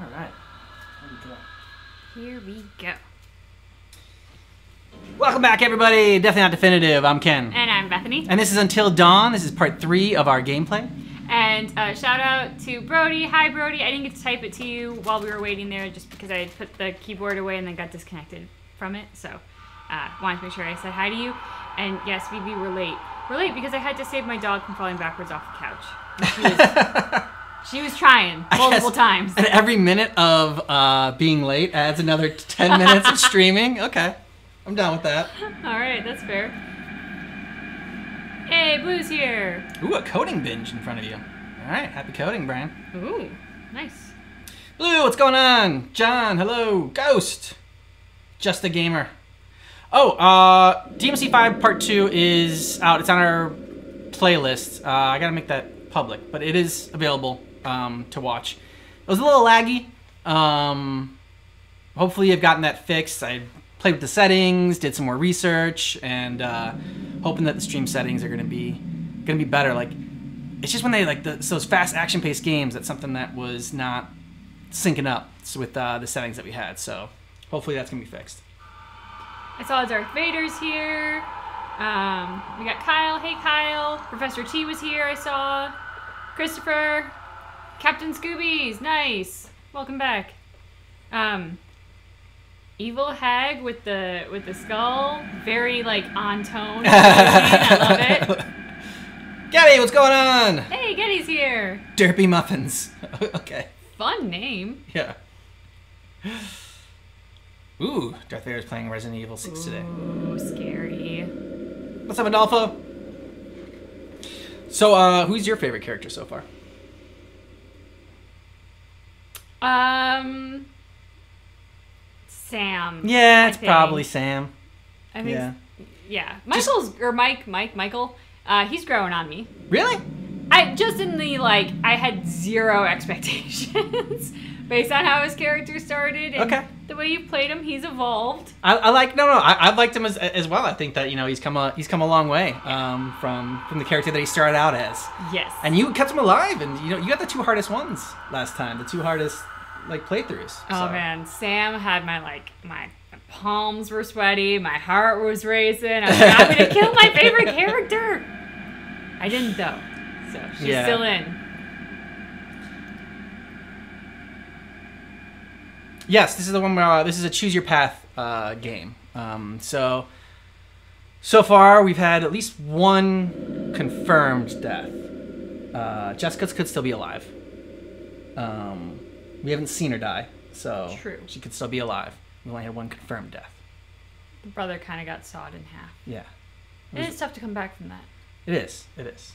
All right. Here we go. Here we go. Welcome back, everybody. Definitely not definitive. I'm Ken, And I'm Bethany. and this is Until Dawn. This is part three of our gameplay. And uh, shout out to Brody. Hi, Brody. I didn't get to type it to you while we were waiting there just because I had put the keyboard away and then got disconnected from it. So uh, wanted to make sure I said hi to you. And yes, VV, we're late. We're late because I had to save my dog from falling backwards off the couch. She was, trying multiple guess- times. And every minute of uh, being late adds another 10 minutes of streaming. Okay. I'm down with that. All right, that's fair. Hey, Blue's here. Ooh, a coding binge in front of you. All right. Happy coding, Brian. Ooh, nice. Blue, what's going on? John, hello. Ghost. Just a gamer. Oh, uh, DMC 5 Part 2 is out. It's on our playlist. Uh, I gotta make that public, but it is available um, to watch. It was a little laggy. Um, hopefully, you've gotten that fixed. I played with the settings, did some more research, and uh, hoping that the stream settings are gonna be gonna be better. Like, it's just when they like the, those fast action-paced games. That's something that was not syncing up with uh, the settings that we had. So hopefully that's gonna be fixed. I saw Darth Vader's here. Um, we got Kyle. Hey, Kyle. Professor T was here. I saw Christopher. Captain Scooby's nice. Welcome back. Um, Evil Hag with the with the skull, very like on tone. I love it. Getty, what's going on? Hey, Getty's here. Derpy muffins. okay. Fun name. Yeah. Ooh, Darth Vader's playing Resident Evil 6 today. Ooh, scary. What's up, Adolfo? So, uh, who's your favorite character so far? Um, Sam. Yeah, I it's probably Sam. I think. Yeah. Yeah. Just- Michael's or Mike, Mike, Michael. Uh, he's growing on me. Really? I just in the like I had zero expectations based on how his character started and Okay. the way you played him. He's evolved. I, I like no no I, I've liked him as, as well. I think that you know he's come a he's come a long way um, from from the character that he started out as. Yes. And you kept him alive, and you know you got the two hardest ones last time, the two hardest like playthroughs. oh so. man, Sam had my like my palms were sweaty, my heart was racing. I was like, I'm gonna kill my favorite character. I didn't though, so she's Yeah. still in. Yes, this is the one where uh, this is a choose your path uh, game. Um, so so far we've had at least one confirmed death. Uh, Jessica could still be alive. Um, we haven't seen her die, so True. she could still be alive. We only had one confirmed death. The brother kind of got sawed in half. Yeah, And it's tough to come back from that. it is. It is.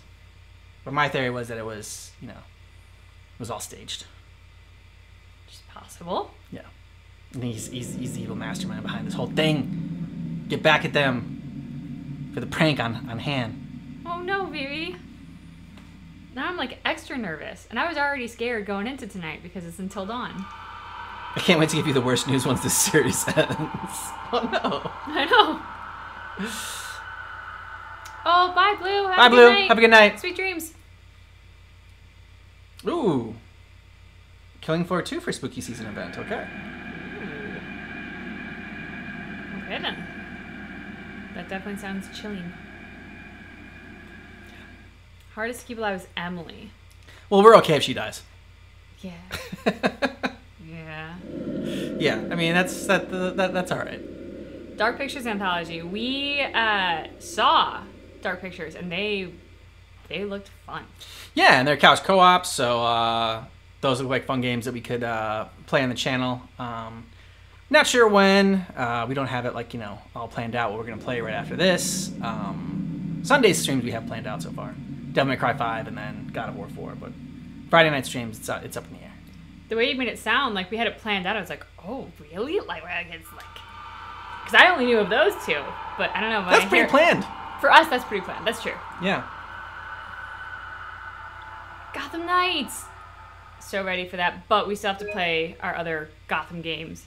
But my theory was that it was, you know, it was all staged. Just possible. Yeah. And he's, he's, he's the evil mastermind behind this whole thing. Get back at them for the prank on, on Han. Oh no, baby. Now I'm like extra nervous, and I was already scared going into tonight because it's until dawn. I can't wait to give you the worst news once this series ends. Oh no. I know. Oh, bye, Blue. Have Bye, a good Blue. night. Have a good night. Sweet dreams. Ooh. Killing Floor 2 for Spooky Season event. Okay. Okay then. That definitely sounds chilling. Hardest to keep alive is Emily. Well, we're okay if she dies. Yeah. Yeah. yeah, I mean, that's that, that that's all right. Dark Pictures Anthology. We uh, saw Dark Pictures, and they they looked fun. Yeah, and they're couch co-ops, so uh, those look like fun games that we could uh, play on the channel. Um, not sure when. Uh, we don't have it like you know all planned out. What we're gonna play right after this. Um, Sunday's streams we have planned out so far. Devil May Cry Five, and then God of War Four. But Friday night streams, it's, uh, it's up in the air. The way you made it sound like we had it planned out, I was like, oh, really? Like, it's like. Because I only knew of those two, but I don't know. That's I pretty hear- planned. For us, that's pretty planned. That's true. Yeah. Gotham Knights! So ready for that, but we still have to play our other Gotham games.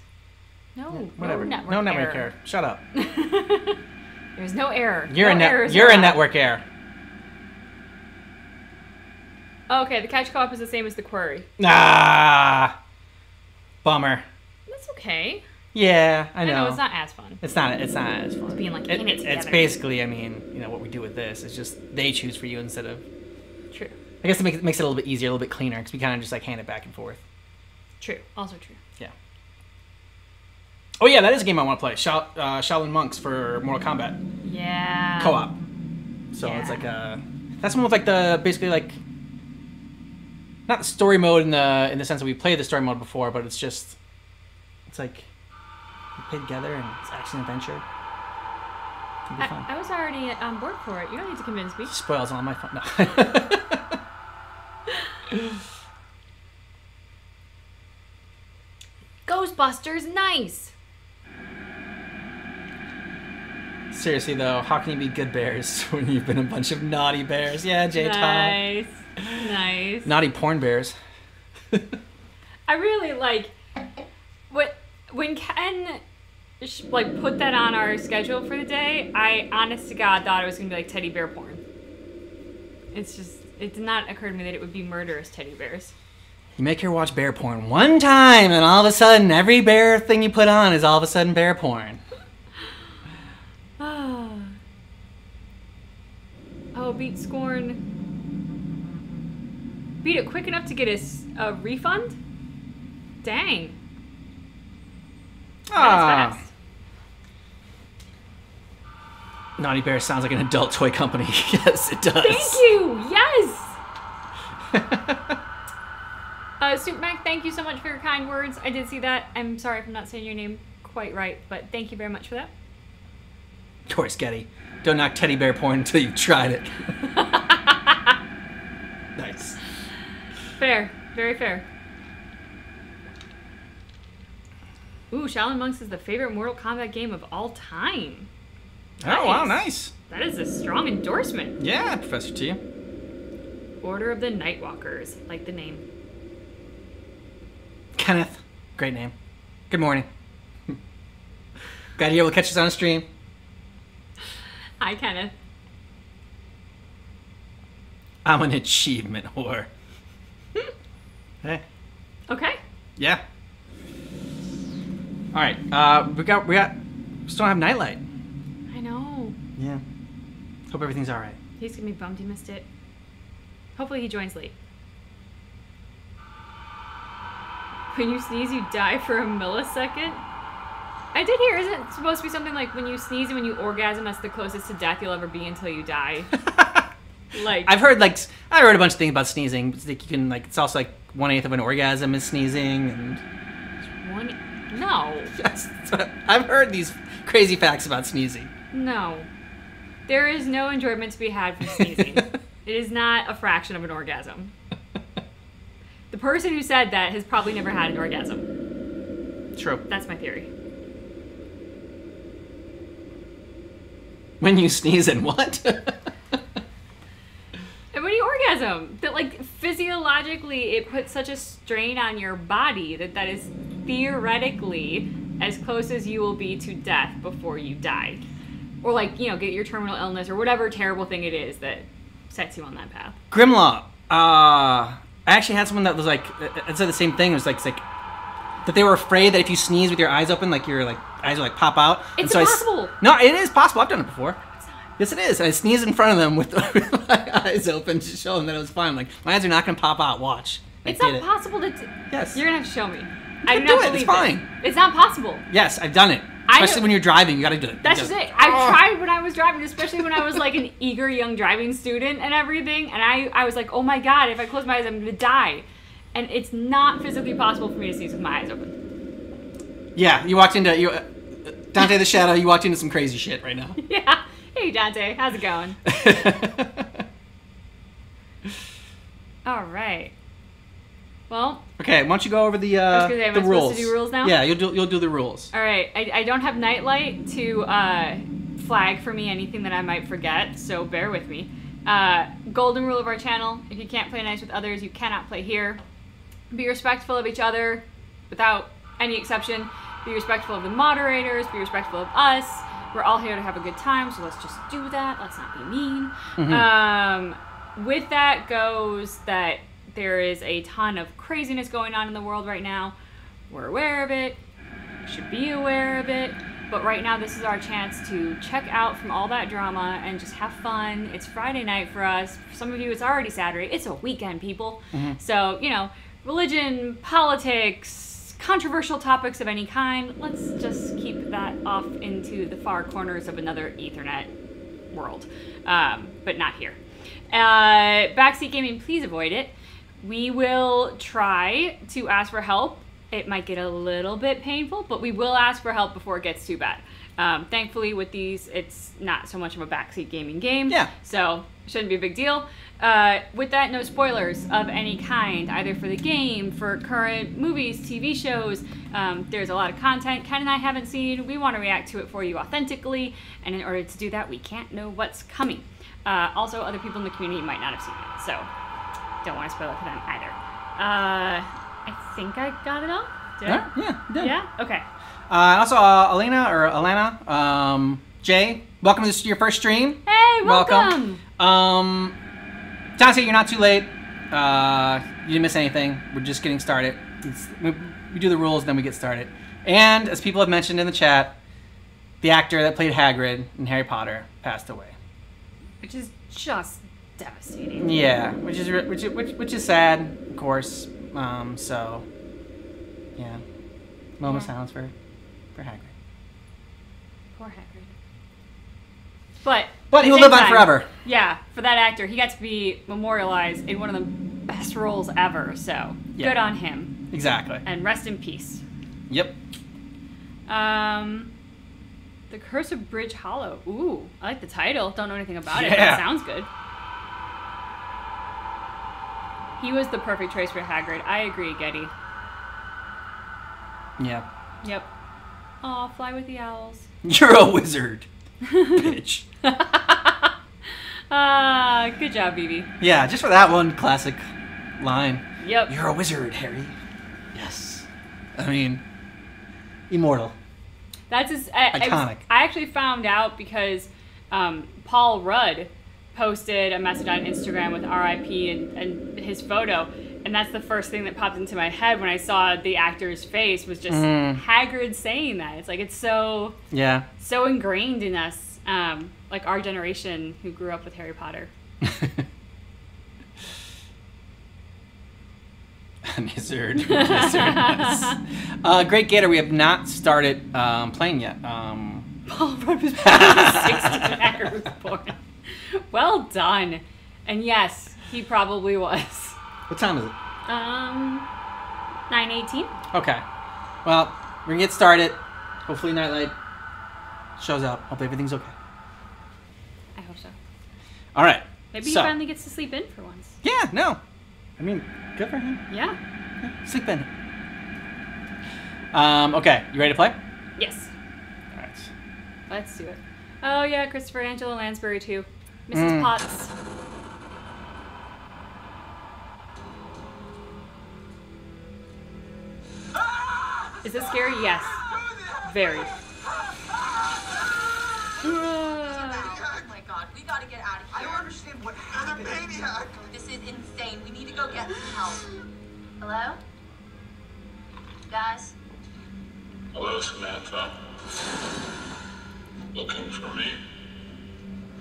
No, Whatever. no network no network error. error. Shut up. There's no error. You're no a net. You're a network error. Oh, okay, the couch co-op is the same as the Quarry. Ah. Bummer. That's okay. Yeah, I know. I know. it's not as fun. It's not. It's not as fun. being, like, It- in it It's basically, I mean, you know, what we do with this. It's just they choose for you instead of. True. I guess it makes, it makes it a little bit easier, a little bit cleaner, because we kind of just like hand it back and forth. True. Also true. Yeah. Oh yeah, that is a game I want to play. Shao, uh, Shaolin Monks for Mortal Kombat Yeah. co-op. So it's like a. That's one with like the basically like. Not story mode in the in the sense that we played the story mode before, but it's just. It's like. We play together and it's action adventure. It'll be fun. I, I was already on board for it. You don't need to convince me. Spoils all my fun. No. Ghostbusters, nice. Seriously though, how can you be good bears when you've been a bunch of naughty bears? Yeah, J Tom. Nice. Naughty porn bears. I really like what when Ken like put that on our schedule for the day. I honest to God thought it was gonna be like teddy bear porn. It's just it did not occur to me that it would be murderous teddy bears. You make her watch bear porn one time, and all of a sudden, every bear thing you put on is all of a sudden bear porn. oh, beat Scorn. Beat it quick enough to get us a refund? Dang. That is Ah, fast. Naughty Bear sounds like an adult toy company. yes, it does. Thank you. Yes. Uh, Soup Mac, thank you so much for your kind words. I did see that. I'm sorry if I'm not saying your name quite right, but thank you very much for that. Of course, Getty. Don't knock teddy bear porn until you've tried it. nice. Fair. Very fair. Ooh, Shaolin Monks is the favorite Mortal Kombat game of all time. Oh, wow, Nice. nice. That is a strong endorsement. Yeah, Professor T. Order of the Nightwalkers, like the name. Kenneth. Great name. Good morning. Glad you're able to catch us on a stream. Hi, Kenneth. I'm an achievement whore. Hey. Okay. Yeah. All right. Uh, we got we got we still have nightlight. I know. Yeah. Hope everything's all right. He's gonna be bummed he missed it. Hopefully he joins late. When you sneeze, you die for a millisecond. I did hear, isn't it supposed to be something like when you sneeze and when you orgasm, that's the closest to death you'll ever be until you die? like, I've heard like I heard a bunch of things about sneezing. It's like you can like it's also like one eighth of an orgasm is sneezing, and one. No, yes, I've heard these crazy facts about sneezing. no. There is no enjoyment to be had from sneezing. it is not a fraction of an orgasm. The person who said that has probably never had an orgasm. True. That's my theory. When you sneeze and what? And you orgasm, that like physiologically it puts such a strain on your body that that is theoretically as close as you will be to death before you die. Or like, you know, get your terminal illness or whatever terrible thing it is that sets you on that path. Grimlaw. Uh, I actually had someone that was like, it said the same thing. It was like, it's like that they were afraid that if you sneeze with your eyes open, like your like eyes will like pop out. And It's I s- impossible. no, it is possible. I've done it before. It's not. Yes, it is. And I sneezed in front of them with, with my eyes open to show them that it was fine. I'm like, my eyes are not going to pop out. Watch. I It's not it. possible to. T- Yes. You're gonna have to show me. I can do do not it, believe it's fine. It's not possible. Yes, I've done it. Especially know- when you're driving, you got to do it. That's just it. I Oh. tried when I was driving, especially when I was like an eager young driving student and everything. And I, I was like, oh my god, if I close my eyes, I'm gonna die. And it's not physically possible for me to sneeze with my eyes open. Yeah, you walked into you, uh, Dante the Shadow. You walked into some crazy shit right now. Yeah. Hey Dante, how's it going? All right. Well, okay, why don't you go over the uh, say, am the I supposed to do rules now? Yeah, you'll do you'll do the rules. all right. I, I don't have nightlight to uh, flag for me anything that I might forget, so bear with me. Uh, golden rule of our channel: if you can't play nice with others, you cannot play here. Be respectful of each other, without any exception. Be respectful of the moderators. Be respectful of us. We're all here to have a good time, so let's just do that. Let's not be mean. Um, with that goes that there is a ton of craziness going on in the world right now. We're aware of it. Should be aware of it. But right now, this is our chance to check out from all that drama and just have fun. It's Friday night for us. For some of you, it's already Saturday. It's a weekend, people. So, you know, religion, politics, controversial topics of any kind, let's just keep that off into the far corners of another Ethernet world, um, but not here. Uh, backseat gaming, please avoid it. We will try to ask for help. It might get a little bit painful, but we will ask for help before it gets too bad. Um, thankfully, with these, it's not so much of a backseat gaming game. Yeah. So, shouldn't be a big deal. Uh, with that, no spoilers of any kind, either for the game, for current movies, TV shows. Um, there's a lot of content Ken and I haven't seen. We want to react to it for you authentically, and in order to do that, we can't know what's coming. Uh, also, other people in the community might not have seen it, so don't want to spoil it for them either. Uh, I think I got it all. Did I? Yeah, yeah, you did. Yeah. Okay. Uh, also, uh, Elena or Alana, um, Jay, welcome to this, your first stream. Hey, welcome. Um, Dante, you're not too late. Uh, you didn't miss anything. We're just getting started. We, we do the rules, then we get started. And as people have mentioned in the chat, the actor that played Hagrid in Harry Potter passed away. Which is just devastating. Yeah, which is which is- which, which is sad, of course. Um, so yeah, moment of silence for for Hagrid. Poor Hagrid. But But he will live on time, forever. Yeah, for that actor, he got to be memorialized in one of the best roles ever. So Yeah. good on him, Exactly. and rest in peace. Yep. Um, the Curse of Bridge Hollow. Ooh, I like the title. Don't know anything about it. But Yeah. it sounds good. He was the perfect choice for Hagrid. I agree, Getty. Yeah. Yep. Aw, fly with the owls. You're a wizard, bitch. Ah, good job, BB. Yeah, just for that one classic line. Yep. You're a wizard, Harry. Yes. I mean, immortal. That's his, I, I was- Iconic. I actually found out because um, Paul Rudd posted a message on Instagram with RIP and, and his photo, and that's the first thing that popped into my head when I saw the actor's face was just Mm. Hagrid saying that. It's like it's so Yeah. so ingrained in us, um, like our generation who grew up with Harry Potter. Wizard. Uh, Great Gator, we have not started um, playing yet. Um, Paul Rudd was born in the 60s when Hagrid was born. Well done. And yes, he probably was. What time is it? Um, 918? Okay. Well, we're gonna get started. Hopefully, Nightlight shows up. Hopefully, everything's okay. I hope so. All right. Maybe So- he finally gets to sleep in for once. Yeah. No. I mean, good for him. Yeah. Yeah, sleep in. Um. Okay. You ready to play? Yes. All right. Let's do it. Oh, yeah, Christopher Angela Lansbury, too. Mrs. Mm. Potts. Is this scary? Yes. Very. Oh my god, we gotta get out of here. I don't understand what happened. I'm a maniac. This is insane. We need to go get some help. Hello? Guys? Hello, Samantha. Looking for me?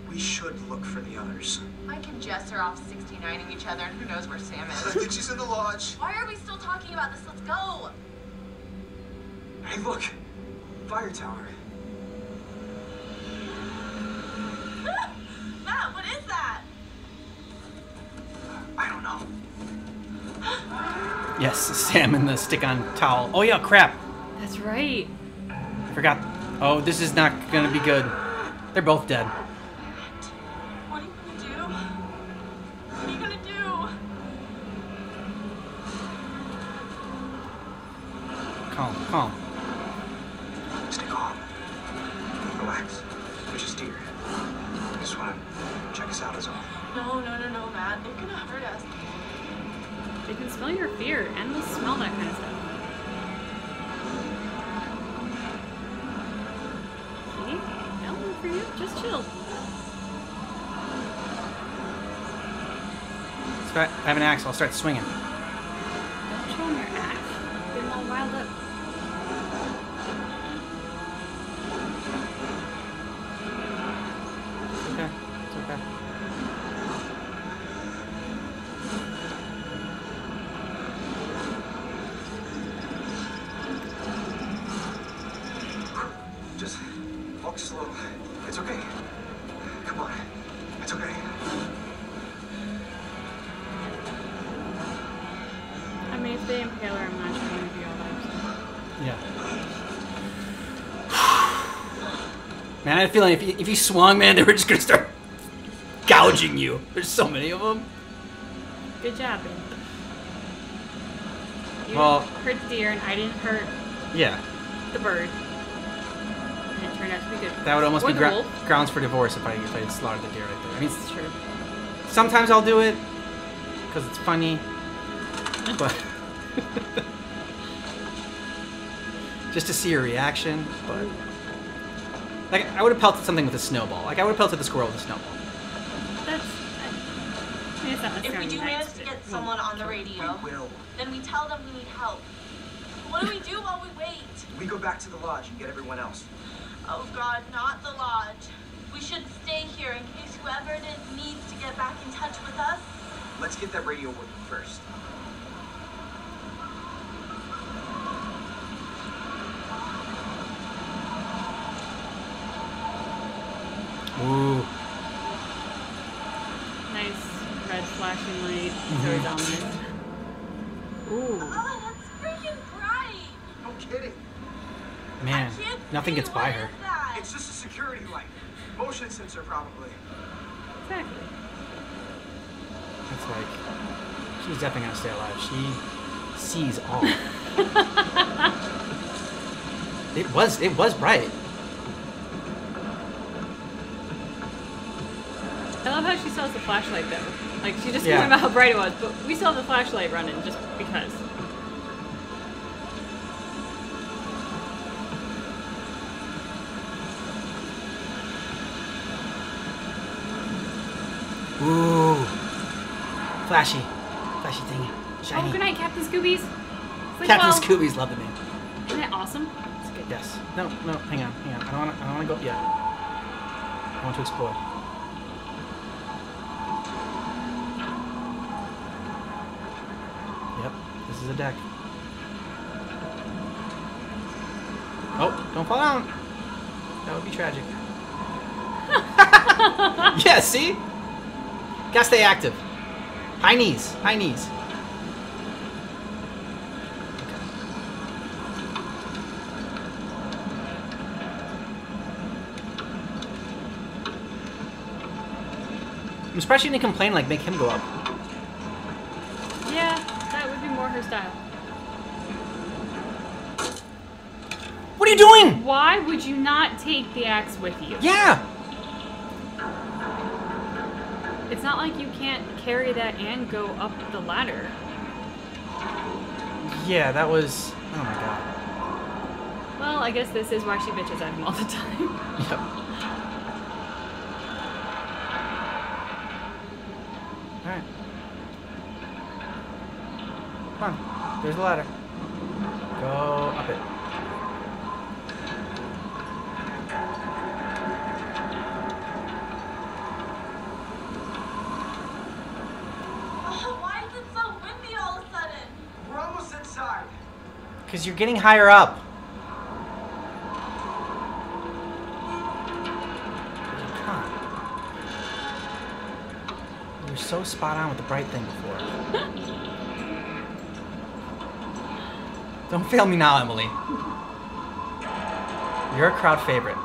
We should look for the others. Mike and Jess are off 69ing each other, and who knows where Sam is. I think she's in the lodge. Why are we still talking about this? Let's go! Hey, look. Fire tower. Matt, what is that? I don't know. Yes, Sam and the stick-on towel. Oh yeah, crap. That's right. I forgot. Oh, this is not gonna be good. They're both dead. Start swinging. A feeling if you, if you swung, man, they were just gonna start gouging you. There's so many of them. Good job, Ben. You Well- hurt the deer, and I didn't hurt Yeah, the bird. And it turned out to be good. that would almost or be grounds for divorce if I if I slaughtered the deer right there. I mean, It's true. sometimes I'll do it because it's funny, but just to see your reaction. But like, I would have pelted something with a snowball. Like I would have pelted the squirrel with a snowball. That's. I mean, it's not If we do nice, manage to get someone on the radio, We then we tell them we need help. What do we do while we wait? We go back to the lodge and get everyone else. Oh God, not the lodge. We should stay here in case whoever it is needs to get back in touch with us. Let's get that radio working first. Ooh, Nice red flashing light. It's Mm-hmm. always ominous. Ooh. Oh, that's freaking bright. No kidding. man, I can't nothing see. gets by her. It's just a security light. Motion sensor, probably. Exactly. It's like she's definitely gonna stay alive. She sees all. it was it was bright. I love how she sells the flashlight though. Like she just Yeah. told about how bright it was, but we still have the flashlight running just because. Flashy, flashy thing, oh, shiny. Oh, good night, Captain Scoobies. Sleep Captain well. Scooby's love the name. Isn't that awesome? It's good. Yes. No, no. Hang on, hang on. I don't want to. I don't want to go yet. I want to explore. Yep. This is a deck. Oh, don't fall down. That would be tragic. yeah, see? Gotta stay active. High knees. High knees. I'm surprised she didn't complain, like, make him go up. Yeah, that would be more her style. What are you doing? Why would you not take the axe with you? Yeah! It's not like you can't carry that and go up the ladder. Yeah, that was. Oh my god. Well, I guess this is why she bitches at him all the time. Yep. Alright. Come on. There's the ladder. Go up it. Oh, why is it so windy all of a sudden? We're almost inside. Because you're getting higher up. You were so spot on with the bright thing before. Don't fail me now, Emily. You're a crowd favorite.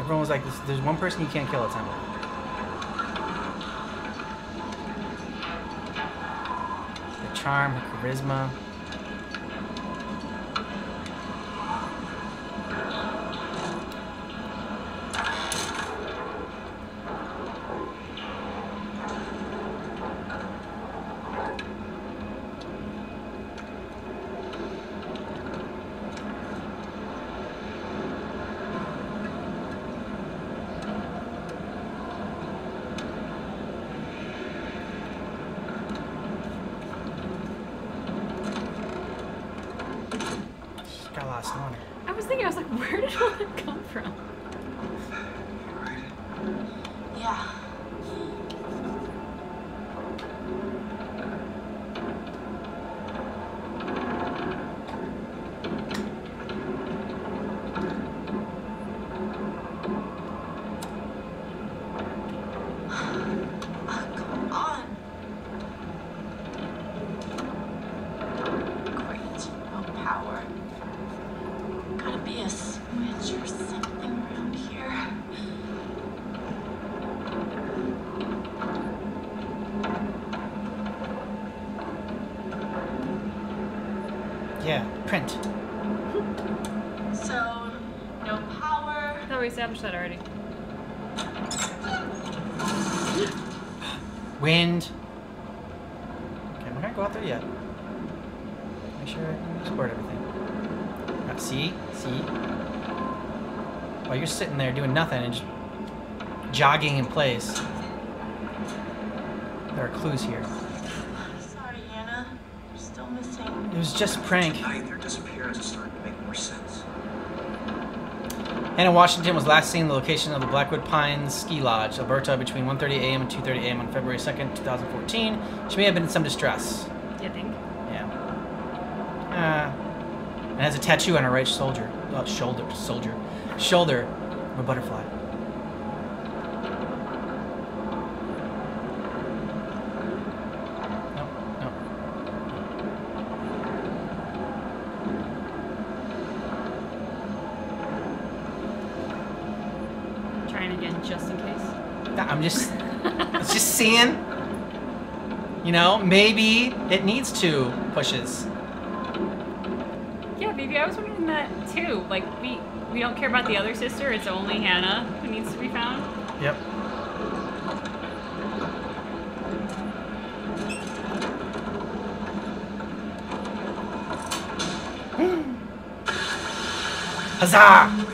Everyone was like, "There's one person you can't kill. It's Emily." Charm, her charisma. Jogging in place. There are clues here. Sorry, Anna. We're still missing. It was just a prank. Tonight, their disappearance is starting to make more sense. Hannah Washington was last seen in the location of the Blackwood Pines Ski Lodge, Alberta, between 1:30 a.m. and 2:30 a.m. on February 2nd, 2014. She may have been in some distress. You think? Yeah. Uh, and has a tattoo on her right shoulder. Uh, shoulder. Soldier. Shoulder of a butterfly. Seeing. You know, maybe it needs two pushes. Yeah, baby, I was wondering that too. Like, we we don't care about the other sister. It's only Hannah who needs to be found. Yep. Huzzah!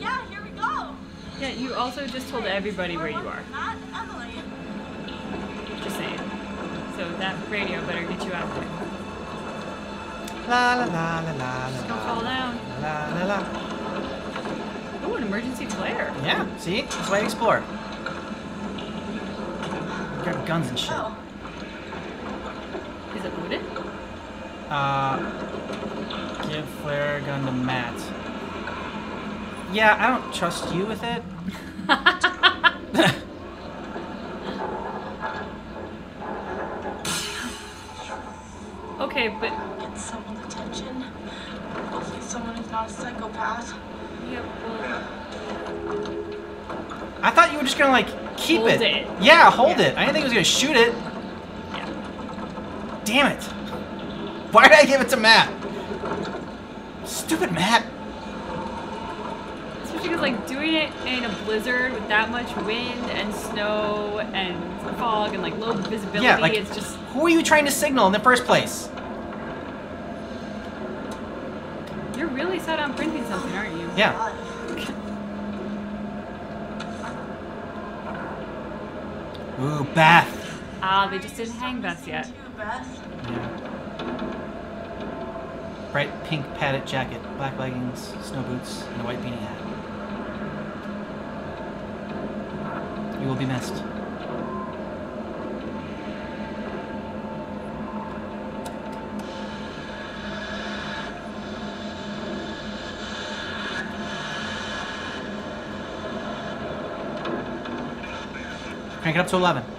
Yeah, here we go. Yeah, you also just told everybody where you are. That radio better get you out there. La la la la la la Don't fall down. la la la. Oh, an emergency flare. Yeah, see? That's why I explore. Grab guns and shit. Oh, Is it loaded? Uh, give flare gun to Matt. Yeah, I don't trust you with it. not a psychopath. yeah, well, I thought you were just gonna like keep Hold it. it. Yeah, hold Yeah. it. I didn't think it was gonna shoot it. yeah. Damn it. Why did I give it to Matt? Stupid Matt. Especially because like doing it in a blizzard with that much wind and snow and fog and like low visibility, Yeah, like it's just who are you trying to signal in the first place? you're really set on printing something, aren't you? Yeah. Ooh, Beth. Ah, they just didn't hang Beth yet. Yeah. Bright pink padded jacket, black leggings, snow boots, and a white beanie hat. You will be missed. It up to 11.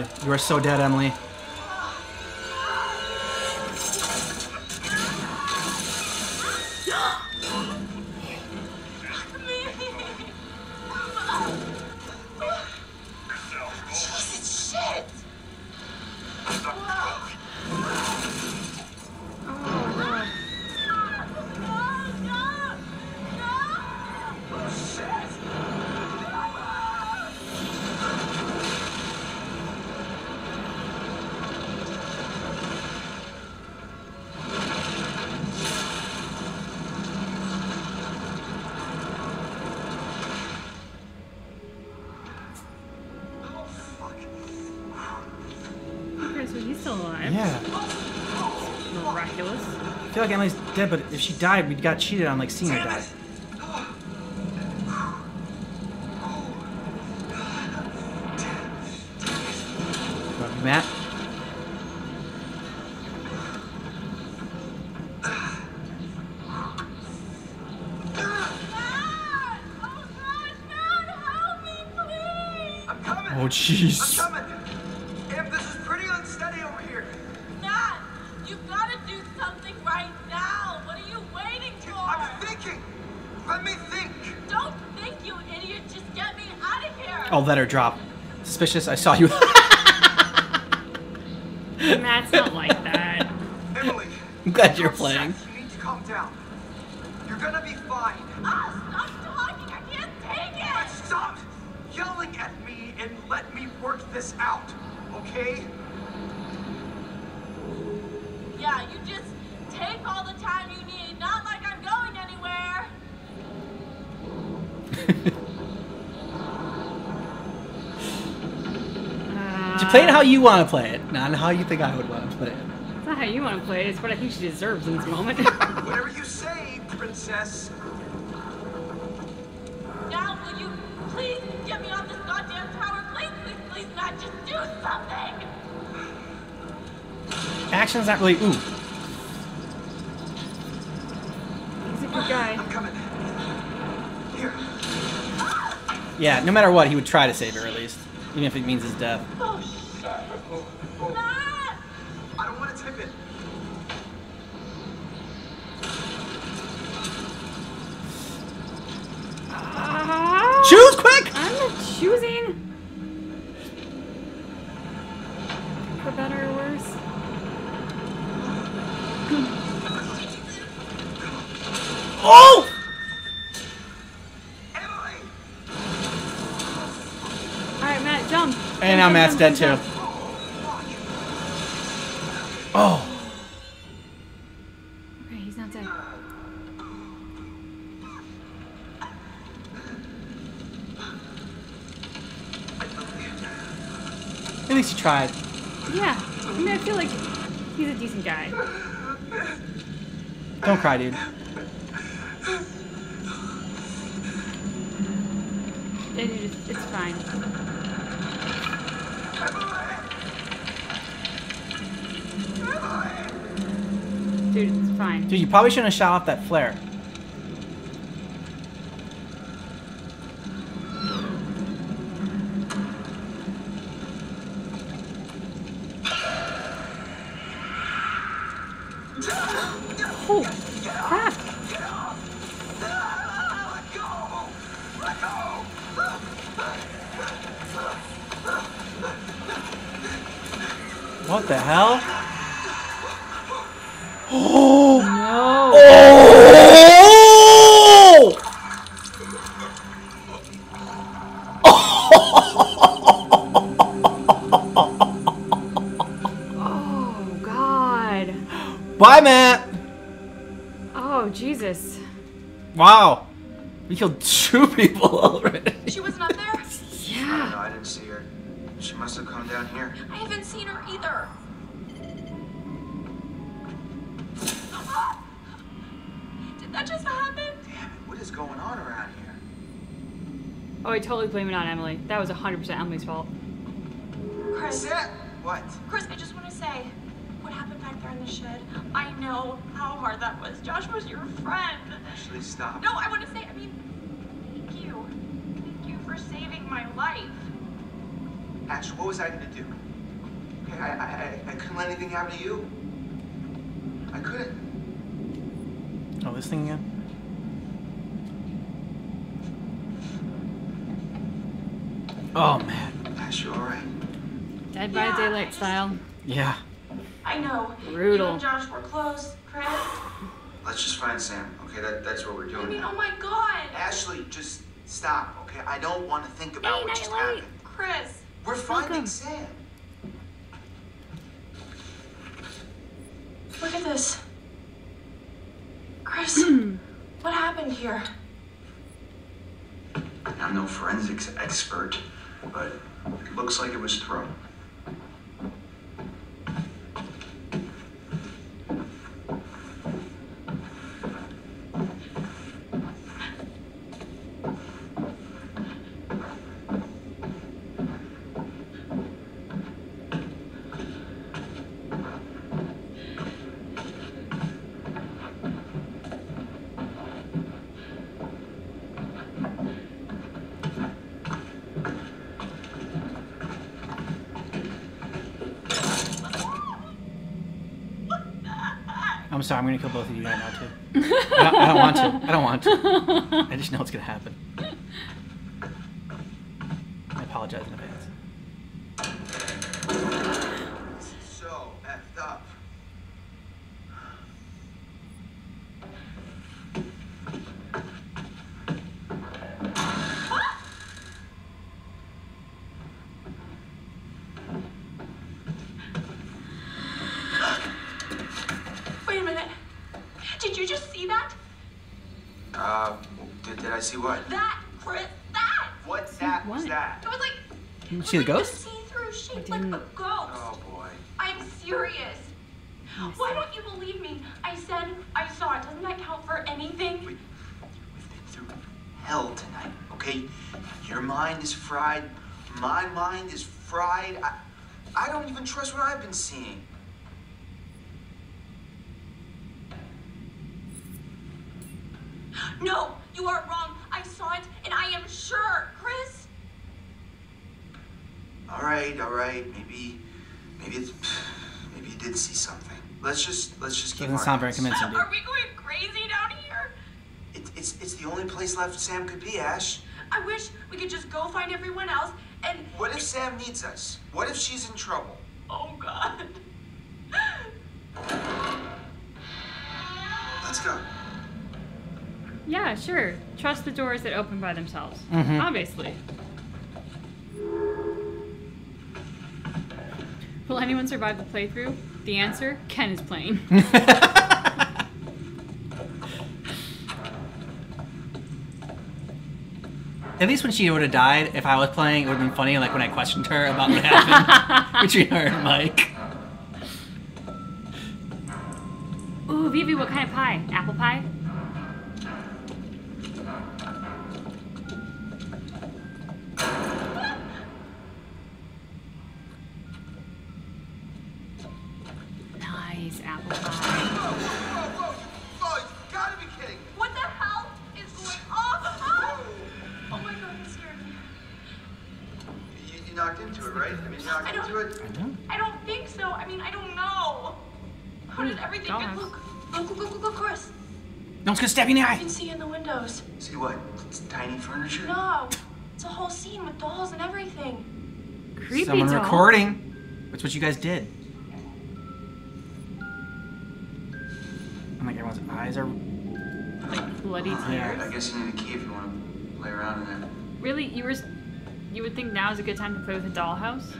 god, you are so dead, Emily. she died, we got cheated on like Cena died. die. Matt. Oh, oh jeez. I'll let her drop. Suspicious, I saw you. Matt's not like that. Emily. I'm glad you're playing. Play it how you want to play it, not how you think I would want to play it. It's not how you want to play it, it's what I think she deserves in this moment. Whatever you say, princess. Now, will you please get me off this goddamn tower? Please, please, please, not just do something! Action's not really. Ooh. He's a good guy. I'm coming. Here. Yeah, no matter what, he would try to save her at least, even if it means his death. Oh, that's dead too. Oh. Okay, he's not dead. At least he tried. Yeah. I mean, I feel like he's a decent guy. Don't cry, dude. It, it's fine. Dude, you probably shouldn't have shot off that flare. Seen either. Did that just happen? Damn it, what is going on around here? Oh, I totally blame it on Emily. That was 100% Emily's fault. Chris, Sam! What? Chris, I just want to say, what happened back there in the shed? I know how hard that was. Josh was your friend. Ashley, stop. No, I want to say, I mean, thank you. Thank you for saving my life. Ash, what was I gonna do? Okay, I, I, I, I couldn't let anything happen to you. I couldn't. Oh, this thing again? Oh, man. Ash, you alright? Dead by Yeah, daylight just- style. Yeah. I know. Brutal. You and Josh were close, Chris. Let's just find Sam, okay? That, that's what we're doing I doing mean, now. oh my god. Ashley, just stop, okay? I don't want to think about Hey, what just Nightlight. happened. Chris. We're finding Welcome. Sam. Look at this. Chris, hmm. what happened here? I'm no forensics expert, but it looks like it was thrown. I'm sorry, I'm gonna kill both of you right now, too. I, don't, I don't want to. I don't want to. I just know it's gonna happen. I apologize in advance. So effed up. Wait a minute. Did you just see that? Uh, did, did I see what? That, Chris, that! What that was What? that? It was like. You it was see the ghost? A see-through shape, I like a didn't. ghost. Oh boy. I'm serious. Why don't you believe me? I said I saw it. Doesn't that count for anything? We, we've been through hell tonight, okay? Your mind is fried. My mind is fried. I, I don't even trust what I've been seeing. No, you are wrong. I saw it, and I am sure, Chris. All right, all right. Maybe, maybe it's, maybe you did see something. Let's just, let's just keep. Doesn't our sound very convincing, dude. Are we going crazy down here? It, it's, it's the only place left Sam could be, Ash. I wish we could just go find everyone else and. What if Sam needs us? What if she's in trouble? Oh God. Let's go. Yeah, sure. Trust the doors that open by themselves. Mhm. Obviously. Will anyone survive the playthrough? The answer Ken is playing. at least when she would have died, if I was playing, it would have been funny. Like when I questioned her about what happened between her and Mike. Ooh, Vivi, what kind of pie? Apple pie? No one's you I can see in the windows. See what? It's tiny furniture. No, it's a whole scene with dolls and everything. Creepy Someone doll. recording. That's what you guys did. Oh I'm like everyone's eyes are. Like bloody Oh, tears. I guess you need a key if you want to play around in there. Really, you were, you would think now is a good time to play with a dollhouse?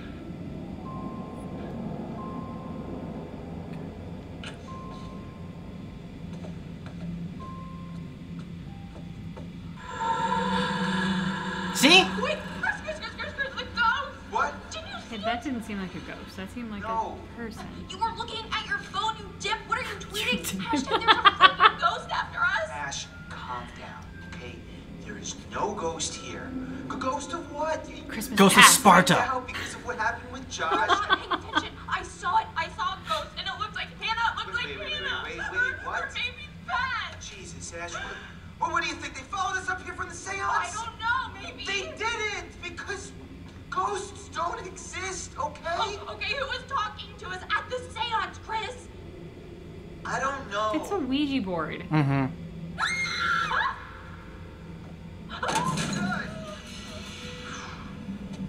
Like a ghost. That seemed like No. a person. You were looking at your phone, you dip. What are you tweeting? Hashtag there's a freaking ghost after us. Ash, calm down, okay? There is no ghost here. G- ghost of what? Christmas Ghost of. Sparta. Because of what happened with Josh. paying attention. I saw it. I saw a ghost, and it looked like Hannah. It looked Wait, like wait, wait, Hannah. wait, wait, Her- wait, what? Her baby's bad. Jesus, Ash. What, what, what do you think? They followed us up here from the seance? I don't know. Maybe. They didn't because ghosts don't exist, okay? Oh, okay, who was talking to us at the seance, Chris? I don't know. It's a Ouija board. Mm-hmm.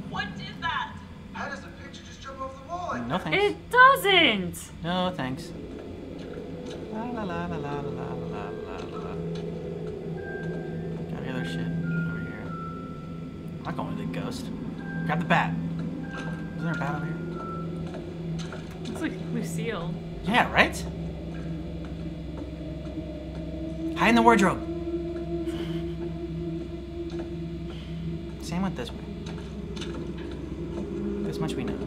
what is that? How does the picture just jump off the wall like No thanks. It doesn't. No thanks. La la la la la la la la la la. Got any other shit over here? I'm not going with the ghost. Grab the bat. Isn't there a bat over here? Looks like Lucille. Yeah, right? Hide in the wardrobe. Same with this way. This much we know.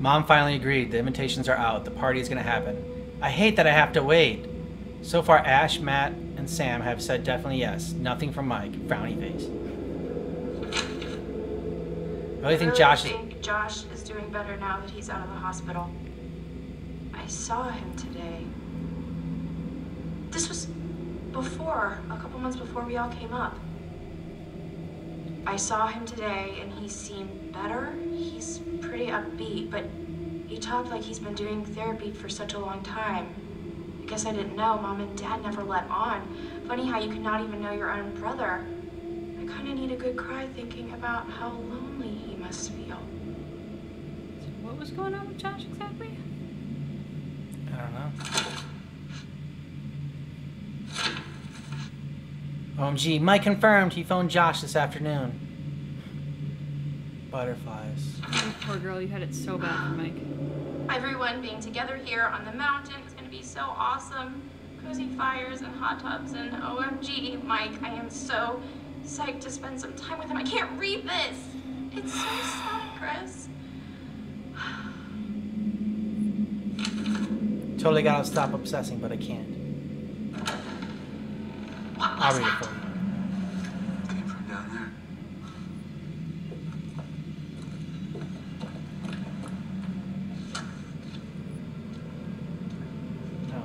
Mom finally agreed. The invitations are out. The party is going to happen. I hate that I have to wait. So far, Ash, Matt, and Sam have said definitely yes. Nothing from Mike. Frowny face. I really think Josh is. think Josh is doing better now that he's out of the hospital. I saw him today. This was before, a couple months before we all came up. I saw him today and he seemed better. He's pretty upbeat, but he talked like he's been doing therapy for such a long time. I guess I didn't know. Mom and Dad never let on. Funny how you can not even know your own brother. I kind of need a good cry thinking about how lonely he must feel. What was going on with Josh exactly? I don't know. Oh, OMG, Mike confirmed he phoned Josh this afternoon. Butterflies. Oh, poor girl, you had it so bad for Mike. Everyone being together here on the mountain is going to be so awesome. Cozy fires and hot tubs and OMG, Mike, I am so psyched to spend some time with him. I can't read this. It's so sad, Chris. Totally gotta stop obsessing, but I can't. I'll read it for you. Came from down there. No.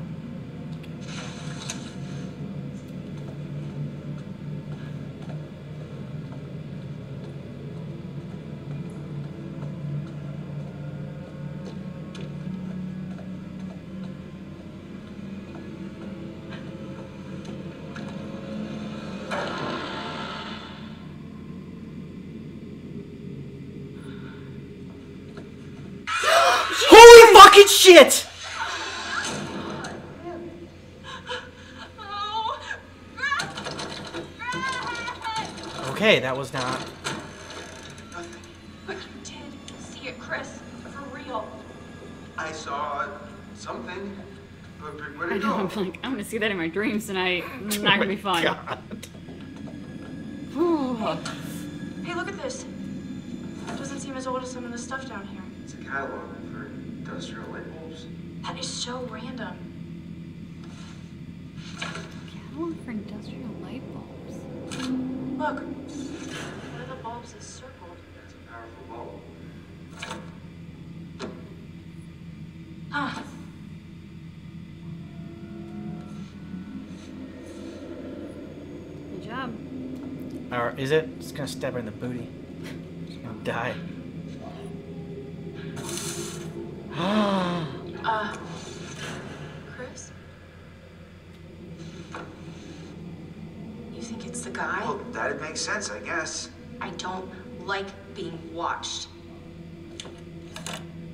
Holy shit! Oh, Greg! Greg! Okay, that was not. But you did see it, Chris. For real. I saw something. But, but where'd I it know, go? I'm like, I'm gonna see that in my dreams tonight. It's not gonna be oh fun. God. Hey, look at this. Doesn't seem as old as some of the stuff down here. It's a catalog for industrial light bulbs. That is so random. Catalog for industrial light bulbs. Look. One of the bulbs is circled. That's a powerful bulb. Huh. Good job. Or is it? It's gonna stab her in the booty. She's gonna die. Uh, Chris? You think it's the guy? Well, that'd make sense, I guess. I don't like being watched.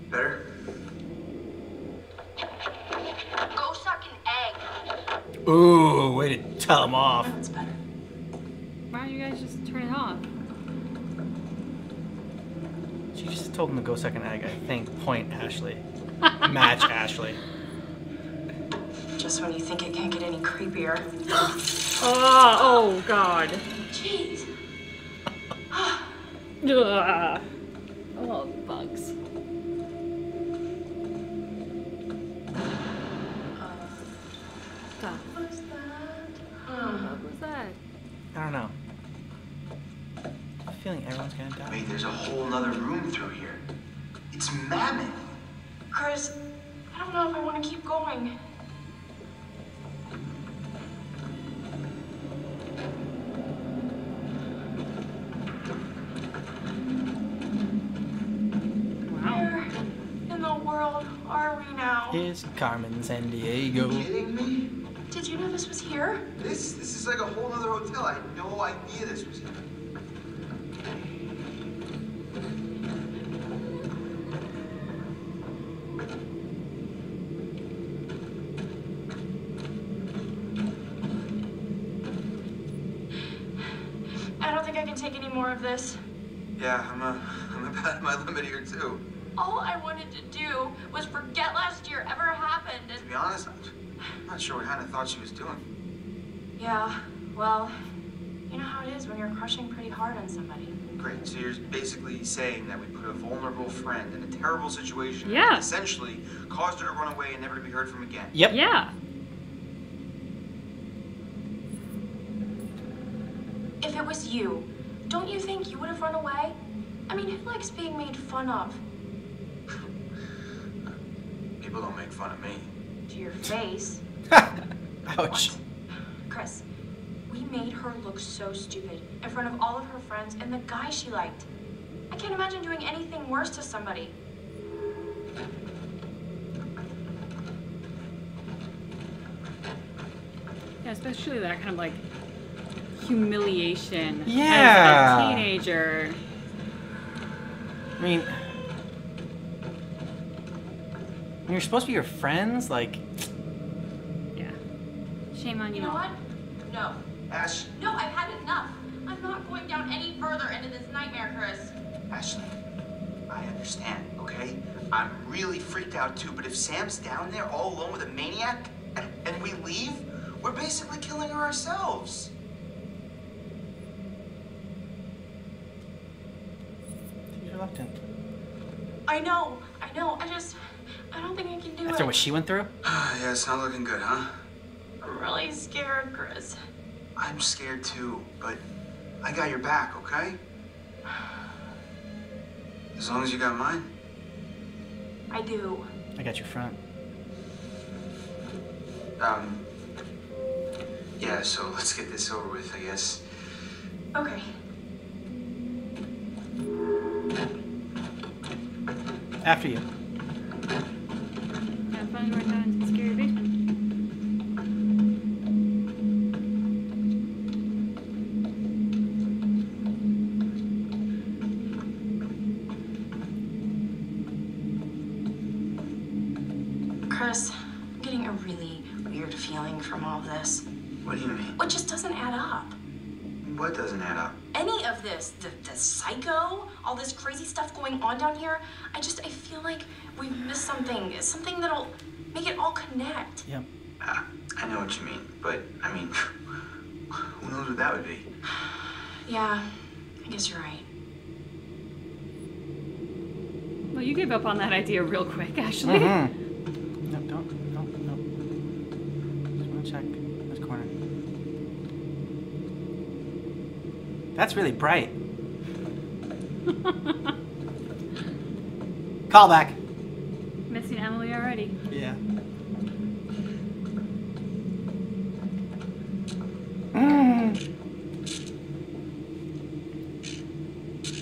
Better? Go suck an egg. Ooh, way to tell him off. That's better. Why don't you guys just turn it off? She just told him to go second egg. I think point Ashley. Match Ashley. Just when you think it can't get any creepier. Oh, oh God. Jeez. Ugh. Carmen San You Diego. kidding me? Did you know this was here? This this is like a whole other hotel. I had no idea this was here. I don't think I can take any more of this. Yeah, I'm a, I'm about at my limit here too. All I wanted to do was forget To and be honest, I'm not sure what Hannah thought she was doing. Yeah, well, You know how it is when you're crushing pretty hard on somebody. Great. So you're basically saying that we put a vulnerable friend in a terrible situation. Yeah. And essentially caused her to run away and never to be heard from again. Yep. Yeah. If it was you, don't you think you would have run away? I mean, who likes being made fun of? People don't make fun of me. To your face. Ouch. Chris, we made her look so stupid in front of all of her friends and the guy she liked. I can't imagine doing anything worse to somebody. Yeah, especially that kind of like humiliation Yeah. as a teenager. I mean, when you're supposed to be your friends, like, Yeah. Shame on You you. know what? No. Ash, No, I've had enough. I'm not going down any further into this nightmare, Chris. Ashley, I understand, okay? I'm really freaked out too, but if Sam's down there all alone with a maniac and, and we leave, we're basically killing her ourselves. she's reluctant. I know, I know. I just, I don't think I can do After it. what she went through? yeah, it's not looking good, huh? I'm really scared, Chris. I'm scared too, but I got your back, okay? As long as you got mine. I do. I got your front. Um, yeah, so let's get this over with, I guess. Okay. After you. Idea real quick, Ashley. Mm-hmm. No, don't, don't, no. Just want to check this corner. That's really bright. Call back. Missing Emily already. Yeah. Mm.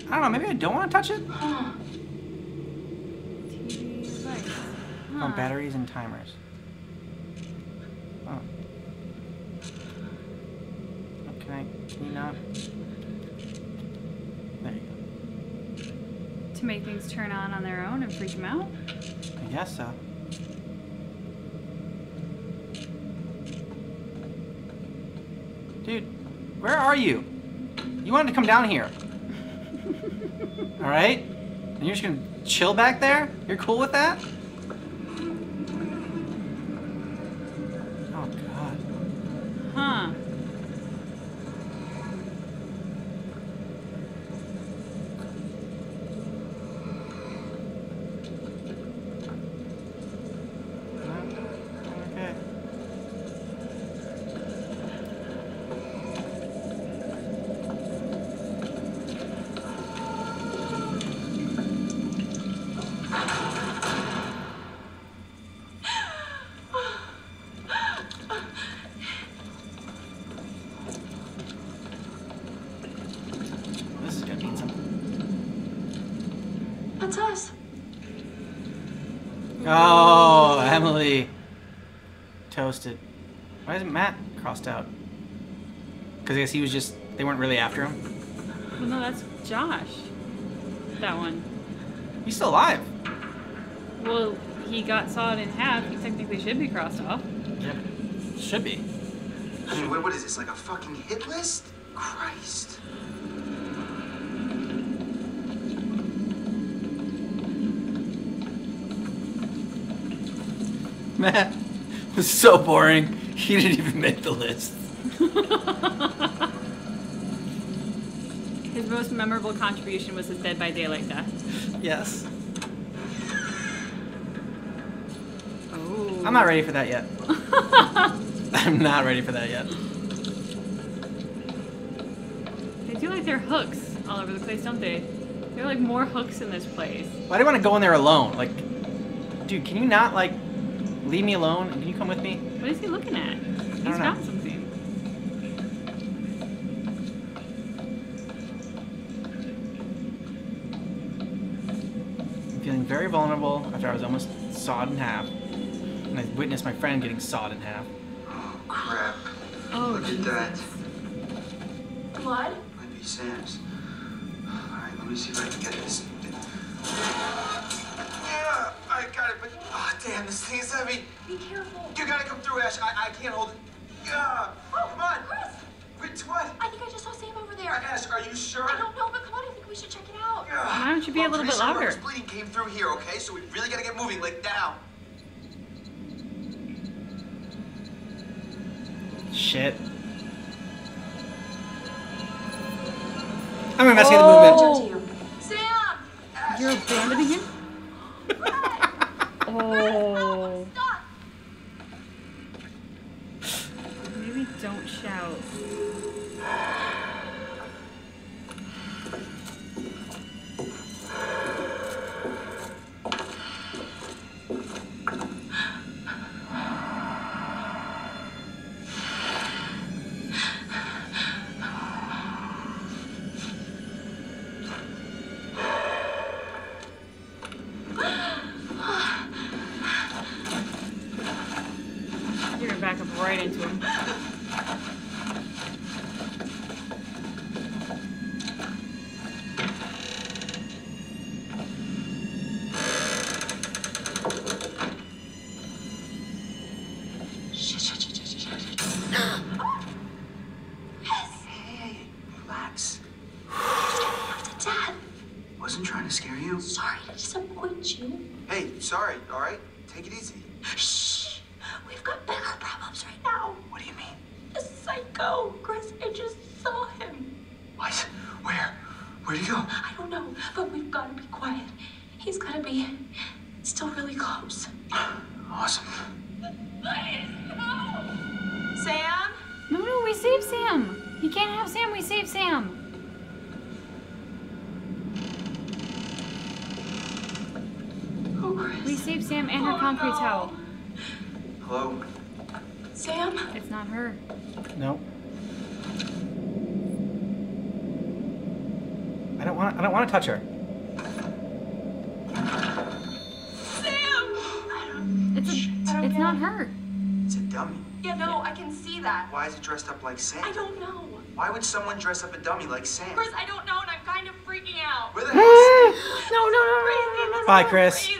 I don't know. Maybe I don't want to touch it. Oh, Huh. batteries and timers. Oh. Oh, Can you not? There you go. To make things turn on on their own and freak them out. I guess so. Dude, where are you? You wanted to come down here. All right? And you're just gonna chill back there? You're cool with that? Oh God. Huh. Okay. This is gonna mean something. That's us. Oh, Emily. Toasted. Why isn't Matt crossed out? Because I guess he was just, they weren't really after him. Well, no, that's Josh. That one. He's still alive. Well, he got sawed in half. He technically should be crossed off. Yeah, Should be. I mean, what, what is this, like a fucking hit list? Christ. Matt was so boring. He didn't even make the list. Most memorable contribution was his Dead by Daylight death. Yes. Oh. I'm not ready for that yet. I'm not ready for that yet. They do like their hooks all over the place, don't they? There are like more hooks in this place. Why do you want to go in there alone? Like, dude, can you not like leave me alone? Can you come with me? What is he looking at? He's don't very vulnerable after I was almost sawed in half, and I witnessed my friend getting sawed in half. Oh, crap. Oh, Look at that. Blood? Might be Sam's. Alright, let me see if I can get this. Yeah, I got it, but. Oh, damn, this thing is heavy. Be careful. You gotta come through, Ash. I, I can't hold it. Yeah. Oh, Come on. Chris! Wait, what? I think I just saw Sam over there. Ash, are you sure? I don't know, but come on, I think we should check it out. Yeah. Why don't you be a Well, little pretty bit sure louder? whoever's bleeding came through here, okay? So we really gotta get moving, like now. Shit. I'm gonna investigate Oh. the movement. Oh. to you. Sam! You're abandoning him? oh. To touch her. Sam! It's a, I don't it's not her. It's a dummy. Yeah, no, I can see that. Why is it dressed up like Sam? I don't know. Why would someone dress up a dummy like Sam? Chris, I don't know, and I'm kind of freaking out. Where the hell is No, no, no, no, no, no, no. Bye, Chris. Crazy.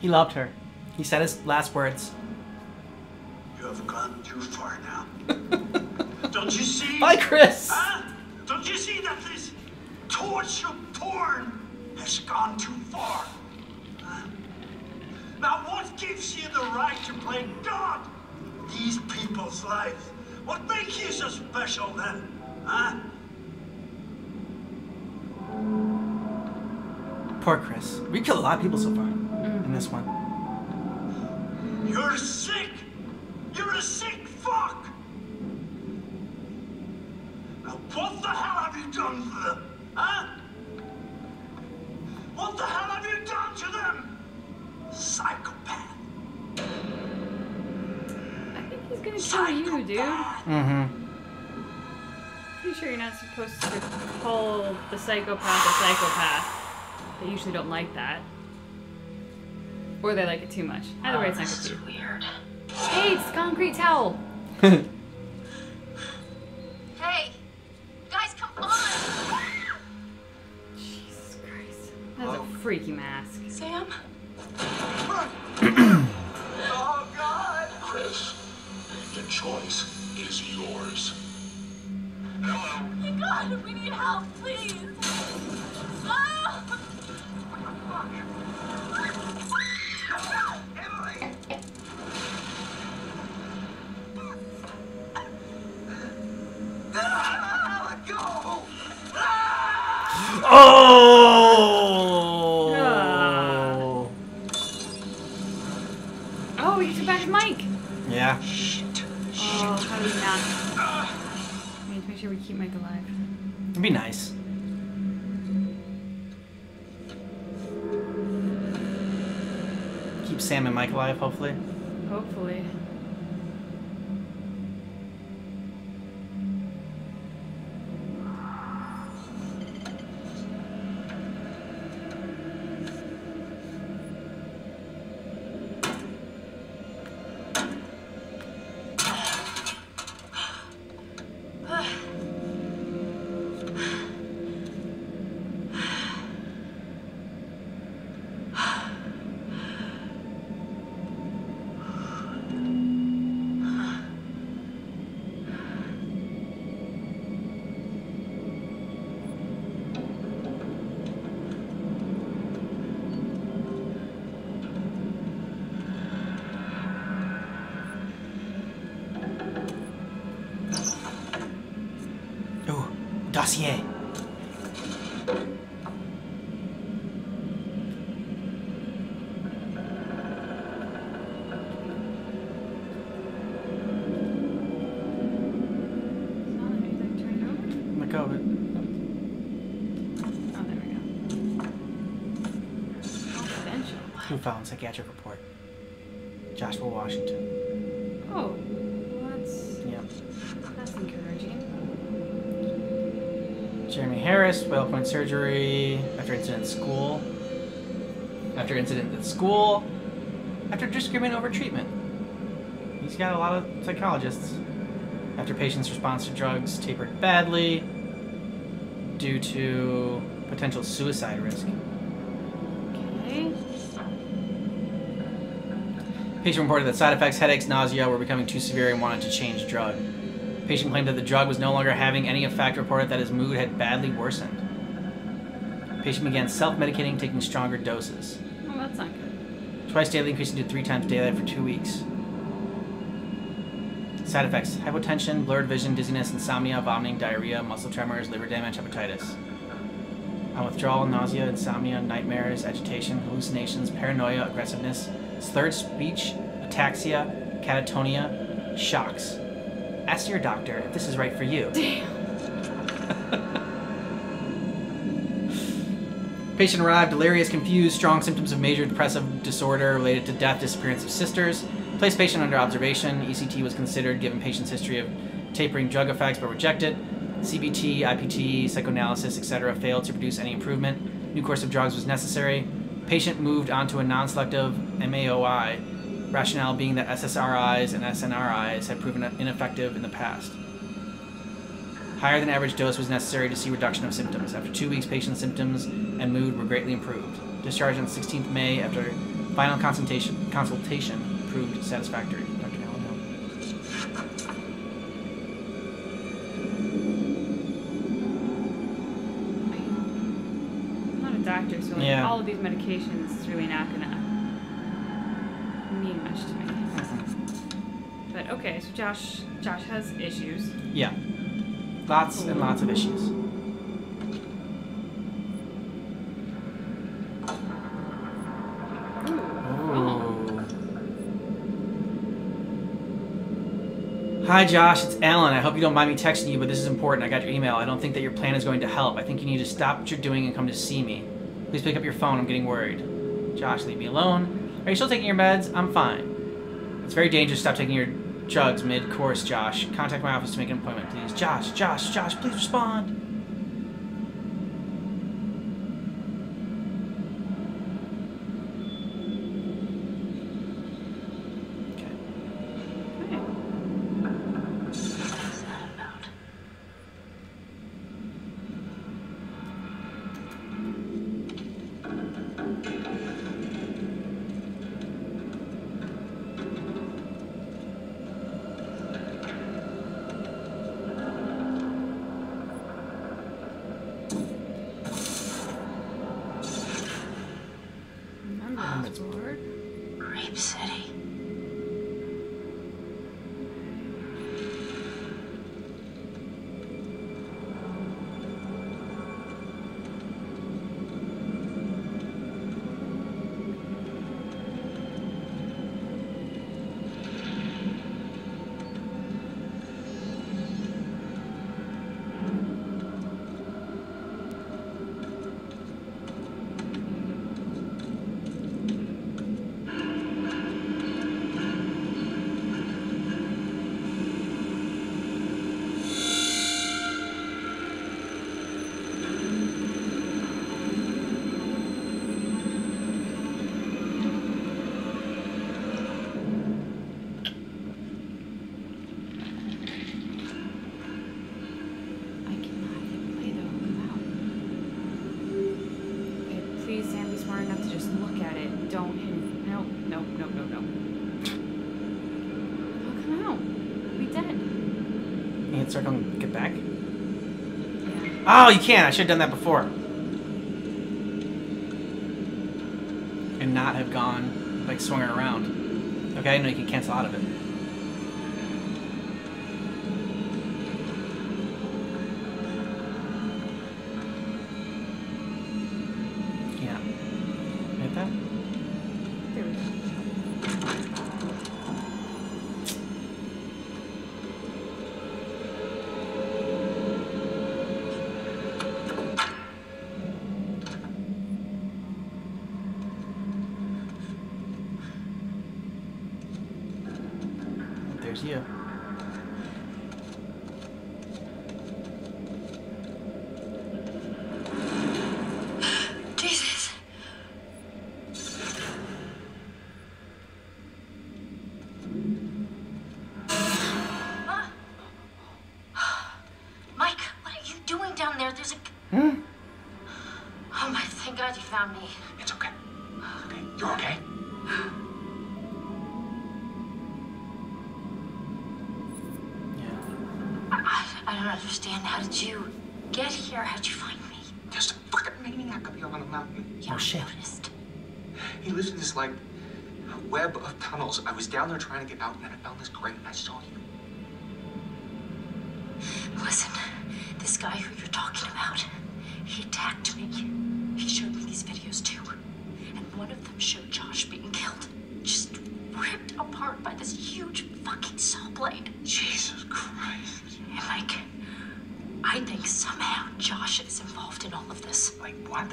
He loved her. He said his last words. You have gone too far now. Don't you see? Bye, Chris. Huh? Don't you see that this torture porn has gone too far? Huh? Now, what gives you the right to play God? These people's lives. What makes you so special then? Huh? Poor Chris. We killed a lot of people so far in this one. You're sick! You're a sick fuck! Now, what the hell have you done to them? Huh? What the hell have you done to them? Psychopath. I think he's gonna kill you, dude. Mm-hmm. Pretty sure you're not supposed to call the psychopath a psychopath. They usually don't like that. Or they like it too much. Either way, it's not good for you. weird. Hey, it's concrete towel. Hey, guys, come on! Jesus Christ. That's a oh. freaky mask. Sam? Oh, God! Chris, the choice is yours. Hello. Oh my god, we need help, please! Oh! Oh. Oh, we get back to Mike. Yeah. Shit. Oh, how do we not? We need to make sure we keep Mike alive. It'd be nice. Keep Sam and Mike alive, hopefully. Hopefully. Who psychiatric report? Joshua Washington. Oh, well, that's Yep. that's encouraging. Jeremy Harris, whale point surgery after incident at school. After incident at school. After disagreement over treatment. He's got a lot of psychologists. After patient's response to drugs tapered badly. due to potential suicide risk. Patient reported that side effects, headaches, nausea were becoming too severe and wanted to change drug. Patient claimed that the drug was no longer having any effect, reported that his mood had badly worsened. Patient began self-medicating, taking stronger doses. Well, that's not good. Twice daily, increasing to three times daily for two weeks. Side effects hypotension, blurred vision, dizziness, insomnia, vomiting, diarrhea, muscle tremors, liver damage, hepatitis. On withdrawal, nausea, insomnia, nightmares, agitation, hallucinations, paranoia, aggressiveness, slurred speech, ataxia, catatonia, shocks. Ask your doctor if this is right for you. Damn. Patient arrived delirious, confused, strong symptoms of major depressive disorder related to death, disappearance of sisters. Placed patient under observation. ECT was considered given patient's history of tapering drug effects but rejected. CBT, IPT, psychoanalysis, etc. failed to produce any improvement. New course of drugs was necessary. Patient moved onto a non-selective MAOI, rationale being that SSRIs and SNRIs had proven ineffective in the past. Higher than average dose was necessary to see reduction of symptoms. After two weeks, patient's symptoms and mood were greatly improved. Discharge on 16th May after final consultation, consultation proved satisfactory. All of these medications is really not gonna mean much to me. But okay, so Josh, Josh has issues. Yeah. Lots and lots of issues. Hi, Josh. It's Alan. I hope you don't mind me texting you, but this is important. I got your email. I don't think that your plan is going to help. I think you need to stop what you're doing and come to see me. Please pick up your phone. I'm getting worried. Josh, leave me alone. Are you still taking your meds? I'm fine. It's very dangerous to stop taking your drugs mid-course, Josh. Contact my office to make an appointment, please. Josh, Josh, Josh, please respond. Oh, you can't. I should have done that before. And not have gone, like, swung her around. Okay, no, you can cancel out of it. Web of tunnels. I was down there trying to get out, and then I found this grate, and I saw you. Listen, this guy who you're talking about, he attacked me. He showed me these videos too. And one of them showed Josh being killed. Just ripped apart by this huge fucking saw blade. Jesus Christ. And like, I think somehow Josh is involved in all of this. Like, what?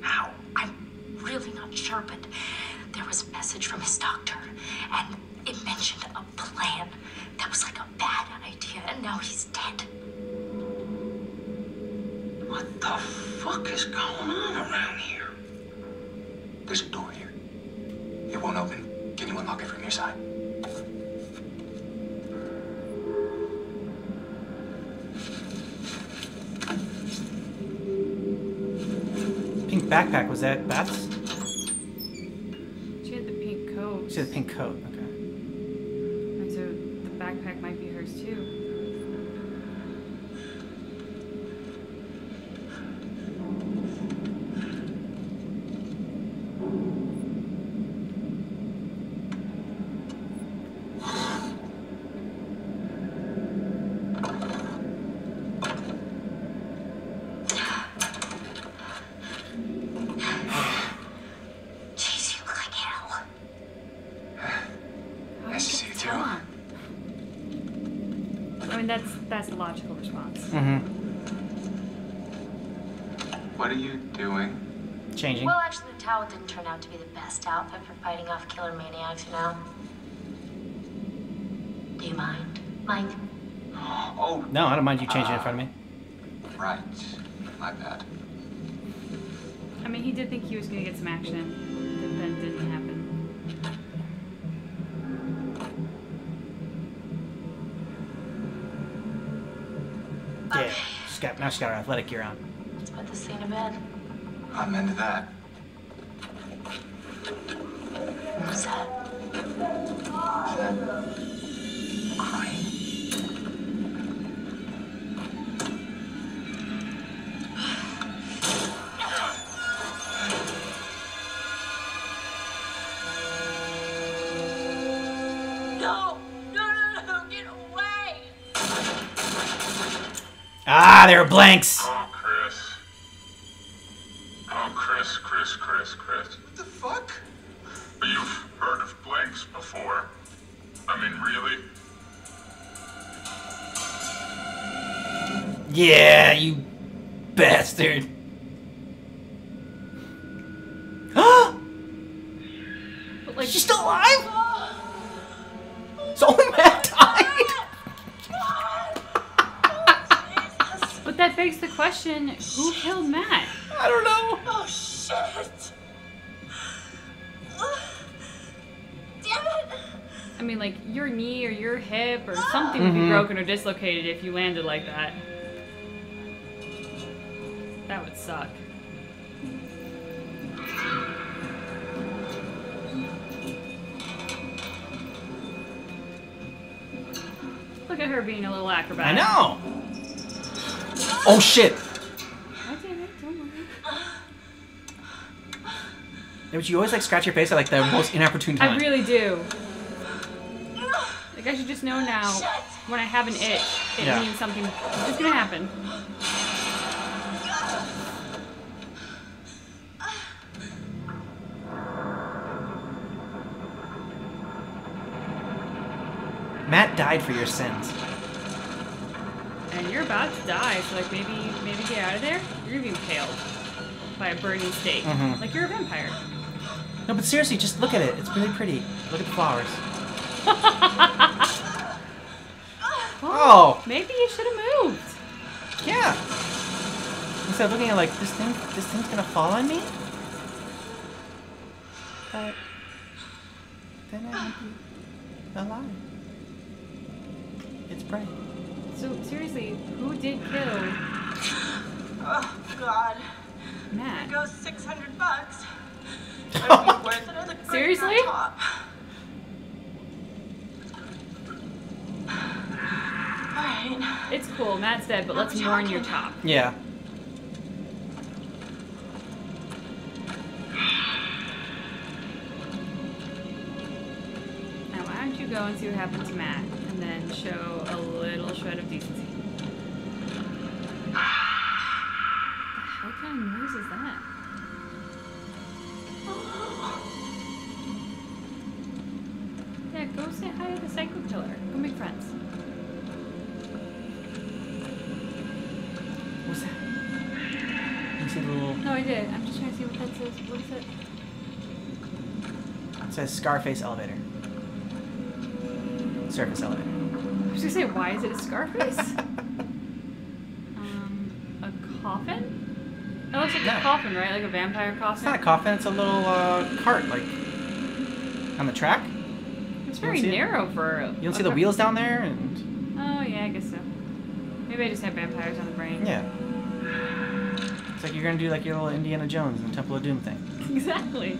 How? I'm really not sure, but there was a message from his doctor, and it mentioned a plan that was like a bad idea, and now he's dead. What the fuck is going on around here? There's a door here. It won't open. Can you unlock it from your side? Pink backpack, was that Beth's? Pink coat. Okay. And so the backpack might be hers too. Jeez, you look like hell. How Nice did to see it you, tell too. him? I mean, that's that's the logical response. Mm-hmm. What are you doing? Changing. Well, actually, the towel didn't turn out to be the best outfit for fighting killer maniacs, you know? Do you mind, Mike? Oh, No, I don't mind you changing in front of me. Uh, right. My bad. I mean, he did think he was gonna get some action, but then didn't happen. Yeah. She's now she's got her athletic gear on. Let's put this thing to bed. I'm into that. No! No, no, no! Get away! Ah, there are blanks. Yeah, you bastard. But like, She's still alive? So Matt died? but that begs the question: Who killed Matt? I don't know. Oh, shit! Damn it! I mean, like your knee or your hip or something would be Mhm. broken or dislocated if you landed like that. That would suck. Look at her being a little acrobat. I know. Oh shit. I did it. Don't worry. Yeah, but you always like scratch your face at like the most inopportune time. I really do. Like I should just know now when I have an itch, it Yeah. means something is gonna happen. Matt died for your sins. And you're about to die, so like maybe maybe get out of there. You're gonna be impaled by a burning stake. Mhm. Like you're a vampire. No, but seriously, just look at it. It's really pretty. Look at the flowers. Oh, Maybe you should have moved. yeah. Instead of looking at like this thing, this thing's gonna fall on me. But then I might be alive. It's bright. So seriously, who did kill oh God. Matt. It goes 600 bucks. Would it be worth it or the great Seriously? on? Alright. It's cool. Matt's dead, but let's mourn your top. Yeah. Now, why don't you go and see what happened to Matt, and then show a little shred of decency. The hell kind of noise is that? Yeah, go say hi to the psycho killer. Go make friends. What's that? You see the little. No, I did. I'm just trying to see what that says. What is it? It says Scarface elevator. Surface elevator. I was gonna say, why is it a Scarface? um, a coffin? It looks like No. a coffin, right? Like a vampire coffin. It's not a coffin. It's a little uh, cart, like on the track. It's very see it? narrow for. You don't see the wheels down there, and Oh yeah, I guess so. Maybe I just have vampires on the brain. yeah. It's like you're gonna do like your little Indiana Jones and Temple of Doom thing. exactly.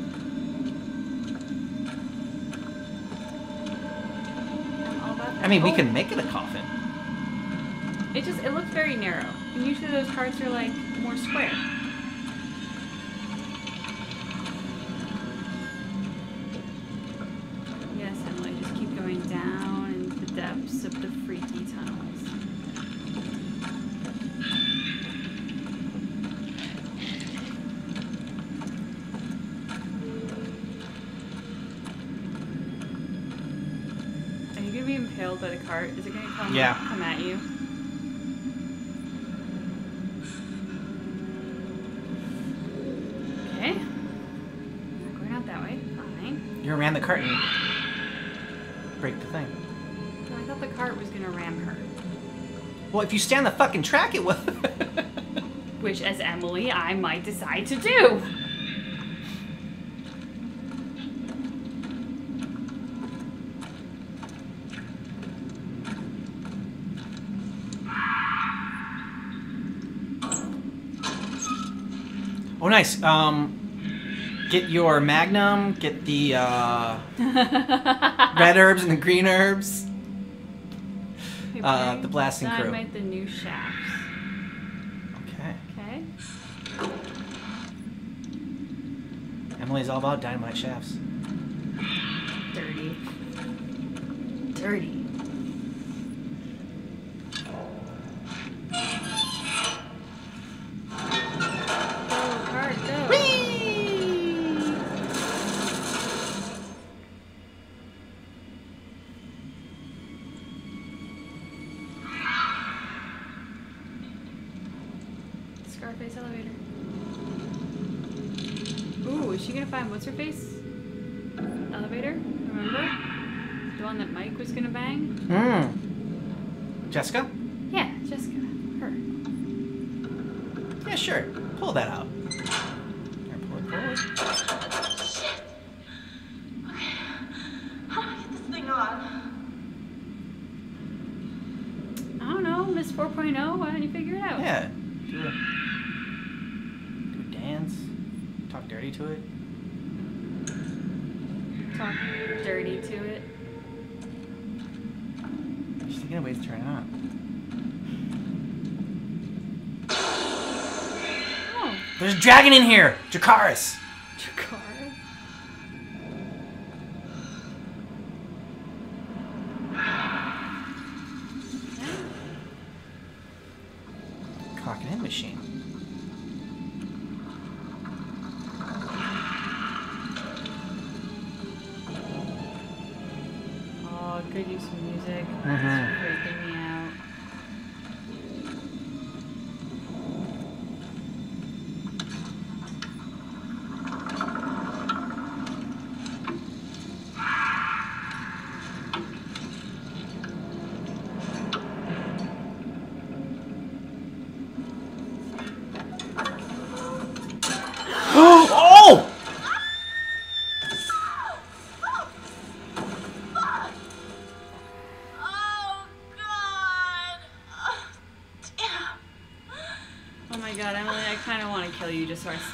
Mean, we Oh, can make it a coffin. It just it looks very narrow, and usually those carts are like more square. Well, if you stand the fucking track, it will. Which, as Emily, I might decide to do. oh, nice. Um, get your Magnum. Get the uh, red herbs and the green herbs. Okay, Uh, the blasting crew. Dynamite the new shafts. Okay. Okay. Emily's all about dynamite shafts. Dirty. Dirty. There's a dragon in here! Dracarys!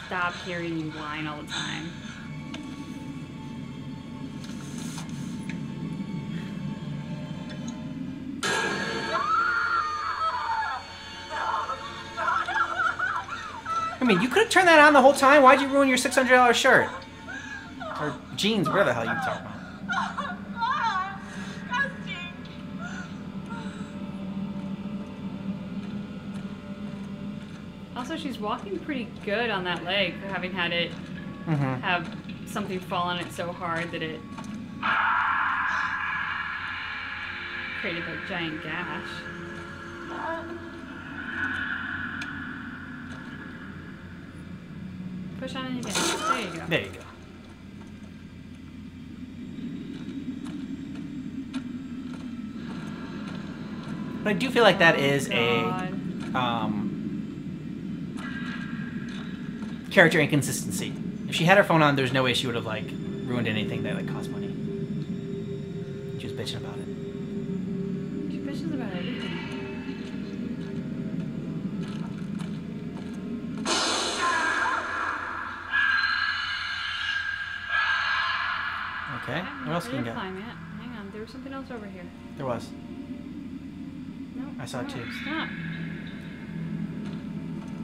Stop hearing you whine all the time. I mean, you could have turned that on the whole time. Why'd you ruin your six hundred dollar shirt or jeans, whatever the hell you talking Walking pretty good on that leg having had it Mm-hmm. have something fall on it so hard that it created a giant gash. Push on it again. There you go. There you go. But I do feel like that is a God. um, character inconsistency. If she had her phone on, there's no way she would have like ruined anything that like cost money. She was bitching about it. She bitches about everything. Okay. I'm What else can you ready to get? climb yet. Hang on, there was something else over here. There was. No, I saw it too. Stop.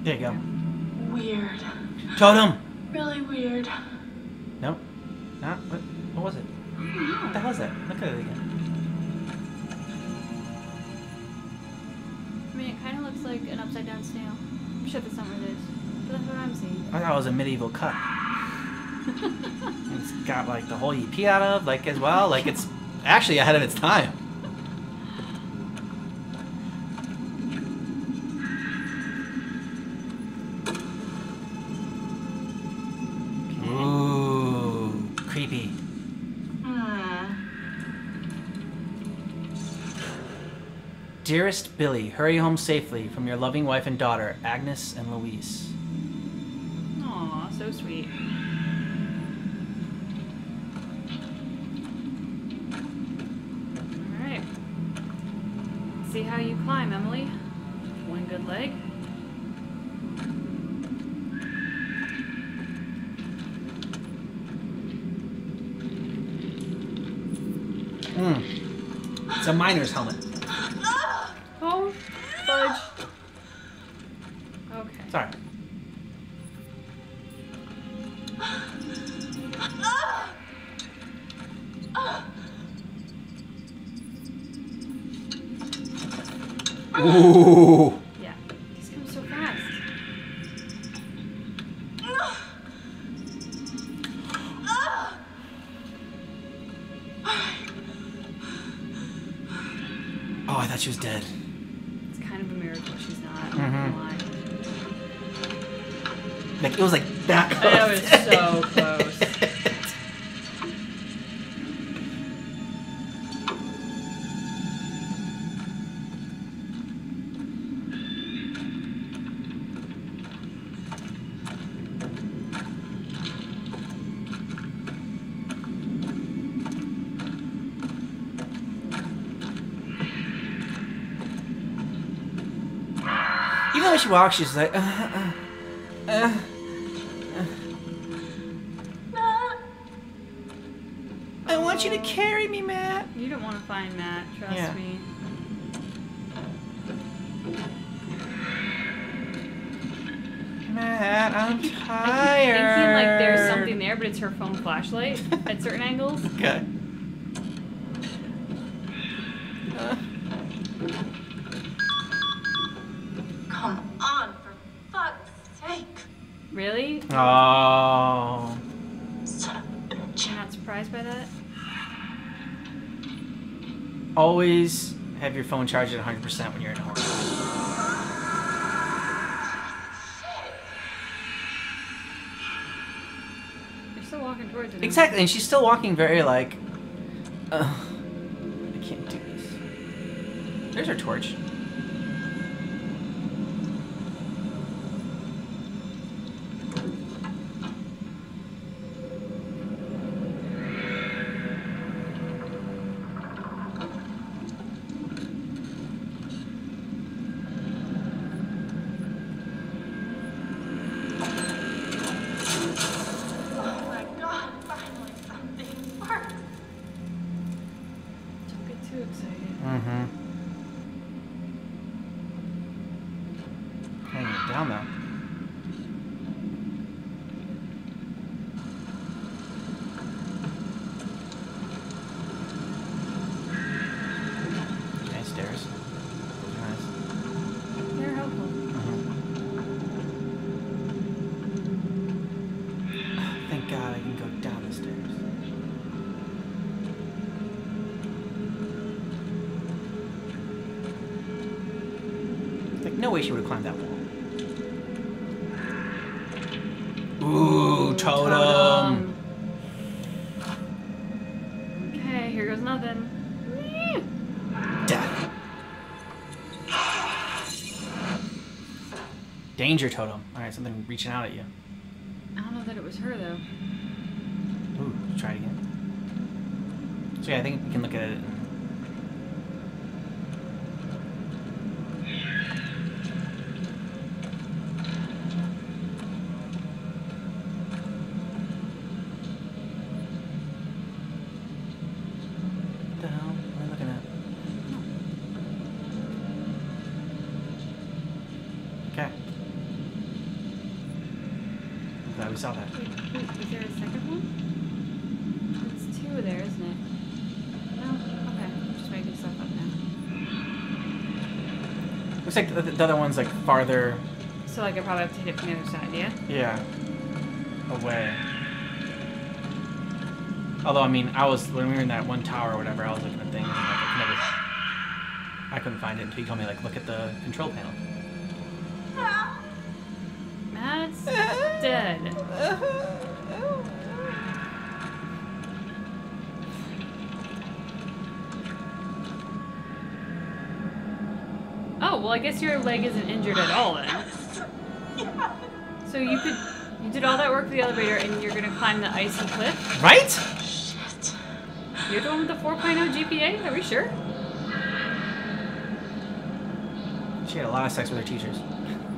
There you go. Weird. Totem. Really weird. No. Not. What? What was it? What the hell is that? Look at it again. I mean, it kind of looks like an upside down snail. I'm sure that's not what it is, but that's what I'm seeing. I thought it was a medieval cut. it's got like the whole you pee out of, like as well. Like it's actually ahead of its time. Dearest Billy, hurry home safely from your loving wife and daughter, Agnes and Louise. Aw, so sweet. Alright. See how you climb, Emily. One good leg. Mm. It's a miner's helmet. She walks, she's like, uh, uh, uh. I want you to carry me, Matt. You don't want to find Matt, trust Yeah. me. Matt, I'm tired. thinking like there's something there, but it's her phone flashlight at certain angles. Okay. Uh, Come on, for fuck's sake. Really? oh. Son of a bitch. You're not surprised by that? Always have your phone charged at 100% when you're in a horror movie. You're still walking towards it. Exactly, and she's still walking very like. I can't do this. There's her torch. Danger totem. Alright, something reaching out at you. I don't know that it was her though. Ooh, try it again. So yeah, I think we can look at it. And... What the hell? What am I looking at? Okay. I'm glad we saw that. Wait, wait, is there a second one? It's two there, isn't it? No? Okay, I'm just making stuff up now. Looks like the, the other one's like farther, So like I probably have to hit it from the other side, yeah? yeah, away. Although I mean, I was when we were in that one tower or whatever, I was looking at things and like I could never, I couldn't find it until you told me like look at the control panel. Guess your leg isn't injured at all then. So you could you did all that work for the elevator and you're gonna climb the icy cliff? Right? Shit. You're the one with the 4.0 GPA? Are we sure? She had a lot of sex with her teachers.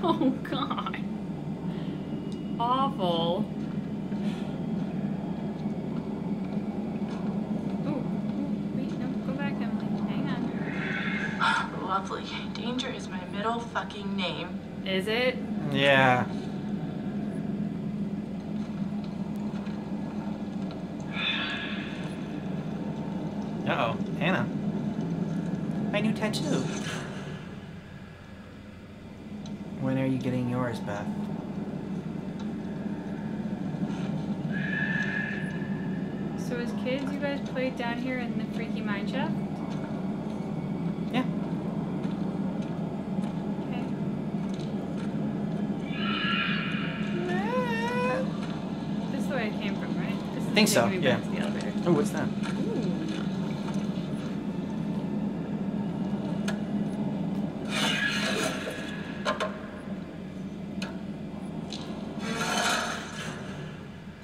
Oh god. Awful. Ooh, ooh, wait, no, go back, Emily. Hang on. Lovely. Danger is my middle fucking name. Is it? Yeah. Uh oh, Hannah. My new tattoo. When are you getting yours, Beth? So as kids, you guys played down here in the freaky mine shaft? Yeah. Okay. This is the way I came from, right? This is Think so, taking yeah. back to the elevator. Oh, what's that?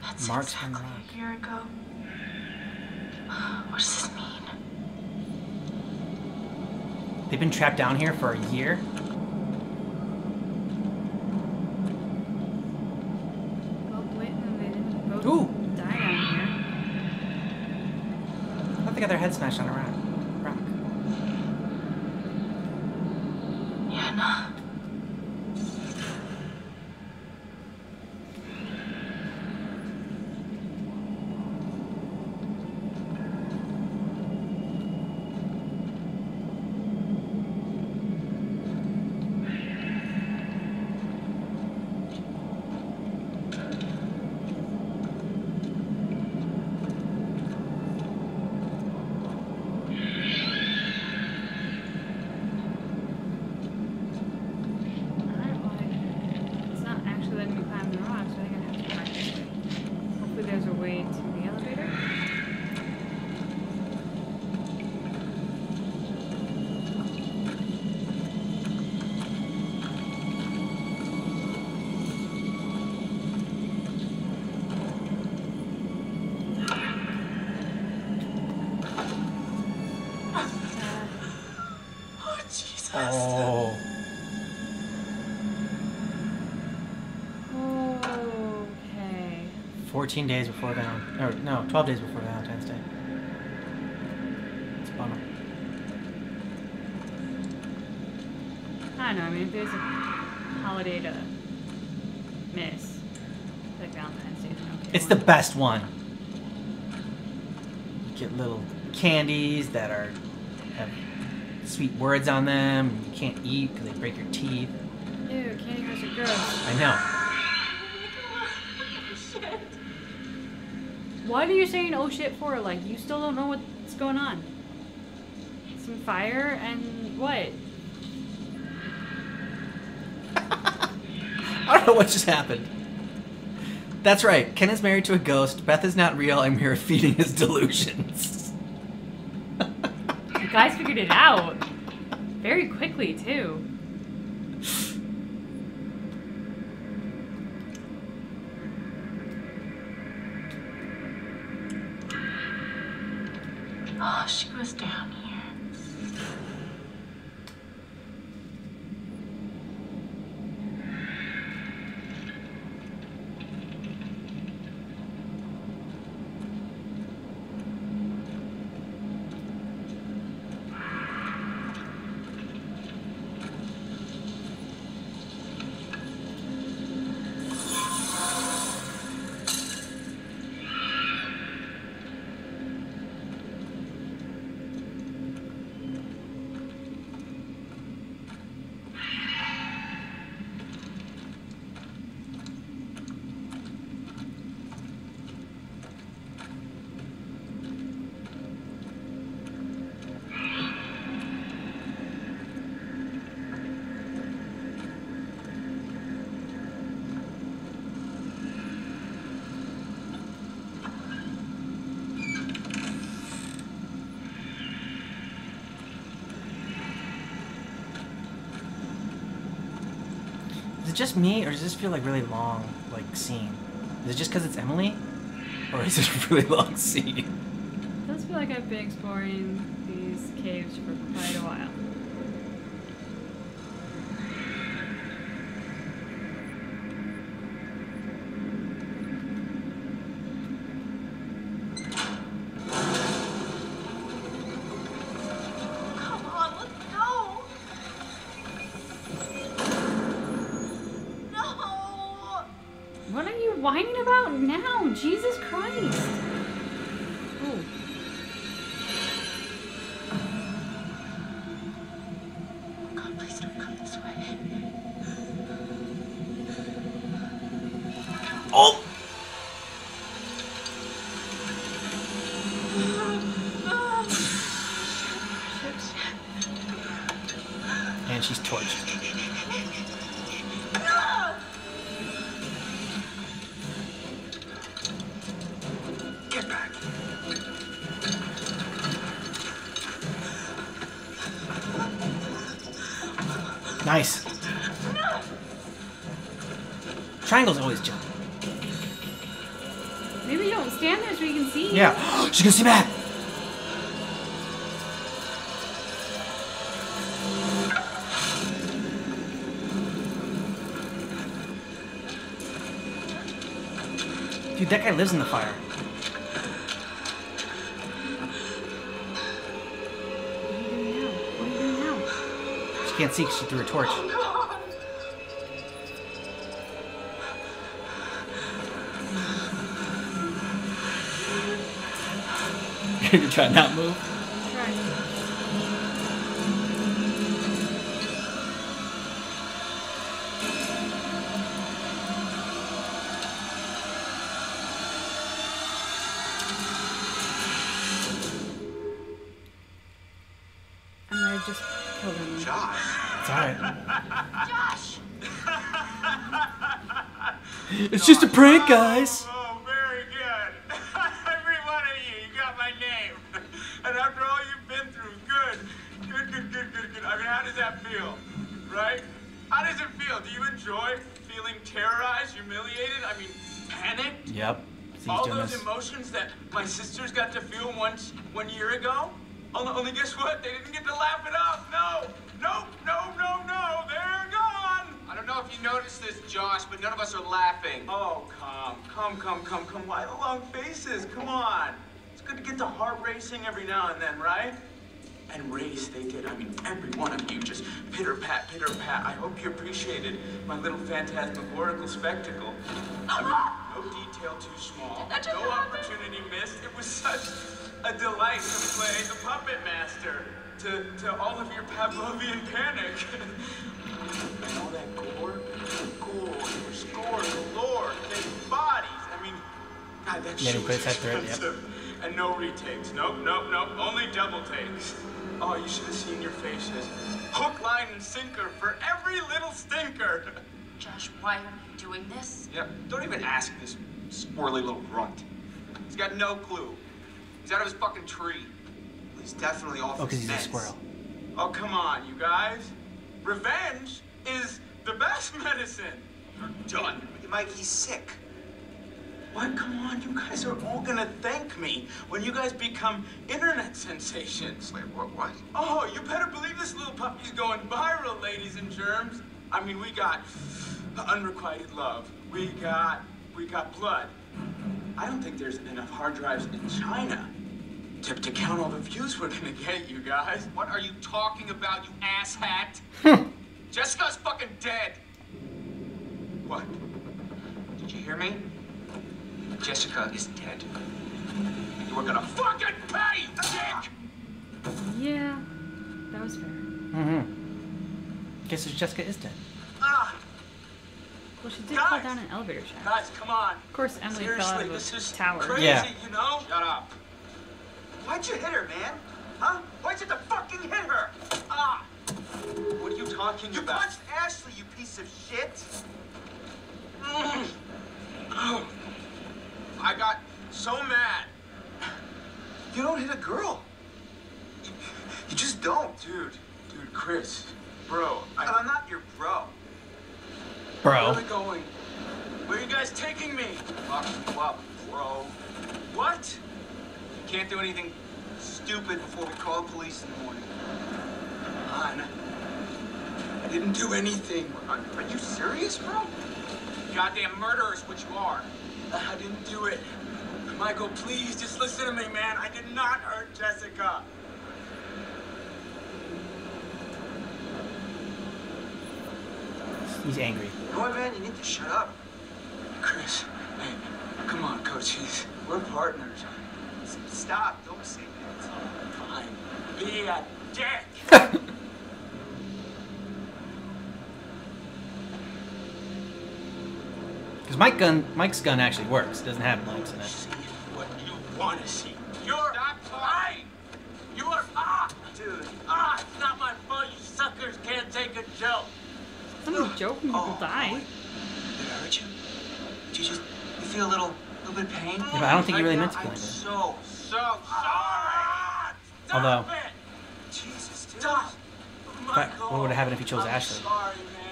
That's Marks on exactly a year ago. What does this mean? They've been trapped down here for a year? 14 days before Valentine's or no, 12 days before Valentine's Day. It's a bummer. I don't know, I mean, if there's a holiday to miss. Like Valentine's Day. is an okay It's the best one. You get little candies that are have sweet words on them. You can't eat because they break your teeth. Ew, candy bars are gross. I know. What are you saying oh shit for? Like, you still don't know what's going on. Some fire and what? I don't know what just happened. That's right. Ken is married to a ghost. Beth is not real. I'm here feeding his delusions. You guys figured it out. Very quickly, too. Just me, or does this feel like really long, like scene? Is it just because it's Emily, or is it a really long scene? It does feel like I've been exploring these caves for quite a while. She's gonna see Matt. Dude, that guy lives in the fire. What are you doing now? What are you doing now? She can't see because she threw a torch. Oh, have just killed him. Josh. It's alright. Josh. It's just a prank, guys. Racing every now and then, right? and race they did. I mean, every one of you just pitter pat, pitter pat. I hope you appreciated my little phantasmagorical spectacle. I mean, no detail too small, no happen? opportunity missed. It was such a delight to play the puppet master to, to all of your Pavlovian panic. and all that gore, gore, gore galore, dead bodies. I mean, God, that Yeah, shit was that yep. Expensive. And no retakes. Nope, nope, nope. Only double takes. Oh, you should have seen your faces. Hook, line, and sinker for every little stinker. Josh, why are you doing this? Yeah, Don't even ask this squirrely little grunt. He's got no clue. He's out of his fucking tree. He's definitely off Oh, his because he's a squirrel. Oh, come on, you guys. Revenge is the best medicine. You're done. Mike, he's sick. What? Come on, you guys are all gonna thank me when you guys become internet sensations. Wait, what? What? Oh, you better believe this little puppy's going viral, ladies and germs. I mean, we got unrequited love. We got, we got blood. I don't think there's enough hard drives in China to, to count all the views we're gonna get, you guys. What are you talking about, you asshat? Hmm. Jessica's fucking dead. What? Did you hear me? Jessica is dead. You were gonna fucking pay, dick! Yeah, that was fair. Mm-hmm. Guess Jessica is dead. Ah, Well, she did fall down an elevator shaft. guys, come on. Of course, Emily Seriously, fell out of this a is tower. crazy, Yeah. you know? Shut up. Why'd you hit her, man? Huh? Why'd you have to fucking hit her? Ah! What are you talking you about? You punched Ashley, you piece of shit! Mm. Oh. I got so mad. You don't hit a girl. You, you just don't. Dude, dude, Chris, bro. I, I'm not your bro. Bro. Where Bro. are we going? Where are you guys taking me? Lock you up, bro. What? You can't do anything stupid before we call the police in the morning. Come on. I didn't do anything. Are, are you serious, bro? Goddamn murderer is what you are. I didn't do it. Michael, please, just listen to me, man. I did not hurt Jessica. He's angry. Boy, man, you need to shut up. Chris, hey, come on, Coach. He's, we're partners. Stop. Don't say that. Fine. Be a dick. Because Mike gun, Mike's gun actually works. It doesn't have blanks in it. See what you want to see. You're Stop lying. You are ah, dude. Ah, it's not my fault. You suckers can't take a joke. It's not a joke when people Oh, die. Did it hurt you? Did you just you feel a little, little bit of pain? Yeah, but I don't think he really meant to now, kill I'm so, so sorry. Stop Although- it. Jesus, dude. Stop. But what would've happened if he chose I'm Ashley? Sorry, man.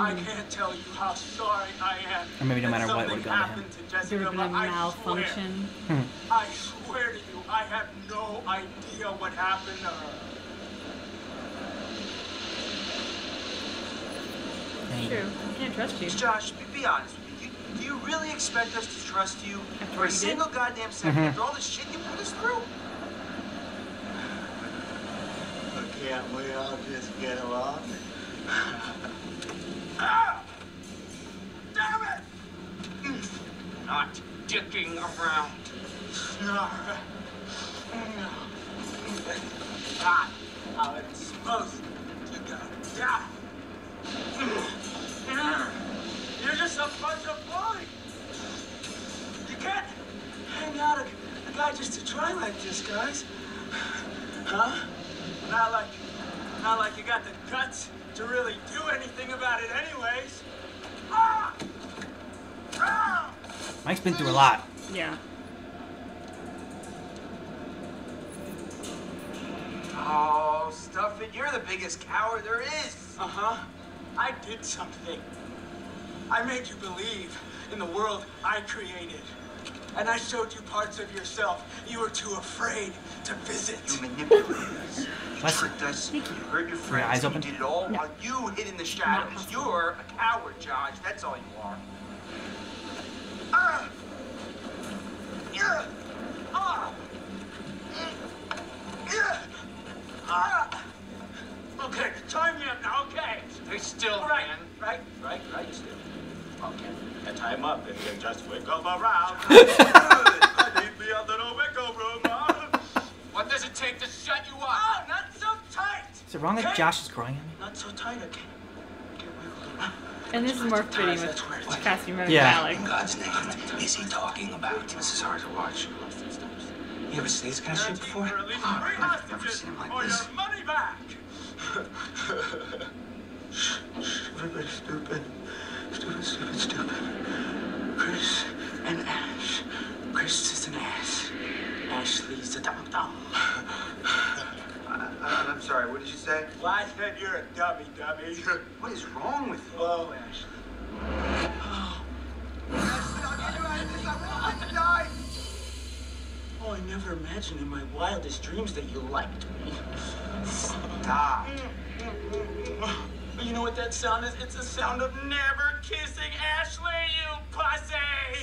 I can't tell you how sorry I am. Or maybe no matter what something would've gone to him. happened to Jessica, There would have been a but I swear- malfunction. I swear to you, I have no idea what happened to her. Dang. True. I can't trust you. Josh, be, be honest with me. You, do you really expect us to trust you After for a you single goddamn 2nd Mhm. after all the shit you put us through? Can't we all just get along? ah! Damn it! Not dicking around. Ah, how it's supposed to go. Yeah. You're just a bunch of bullies. You can't hang out a, a guy just to try like this, guys. Huh? Not like, not like you got the guts to really do anything about it, anyways. Ah! Ah! Mike's been through a lot. Yeah. Oh, stuff it. You're the biggest coward there is. Uh huh. I did something. I made you believe in the world I created. And I showed you parts of yourself you were too afraid to visit. You manipulated us. You Bless you. tricked us. You hurt your friends. eyes open? You did it all No. while you hid in the shadows. possible. You're a coward, Josh. That's all you are. Ah! Yeah! Ah! Yeah! Ah. Okay, time me up now, okay. Stay still, Right, man. right, right, right, still. Okay, and tie him up and then just wiggle around. I need me a little wiggle room. What does it take to shut you up? Ah, not so tight. Is it wrong that Okay? Josh is crying at me? Not so tight, okay. Get wiggled around. And this is more fitting with That's where it's- casting Remy Yeah. Malek. God's name is he talking about? This is hard to watch. You ever see this kind of shit before? for at least Oh, three I've never seen him like this. your money back. Stupid, stupid, stupid, stupid, stupid. Chris and Ash. Chris is an ass. Ashley's a dumb dumb. I'm sorry, what did you say? Well, I said you're a dummy, dummy. What is wrong with you? Oh, Ashley. Oh, I never imagined in my wildest dreams that you liked me. Stop. Mm, mm, mm, You know what that sound is? It's the sound of never kissing Ashley, you pussy!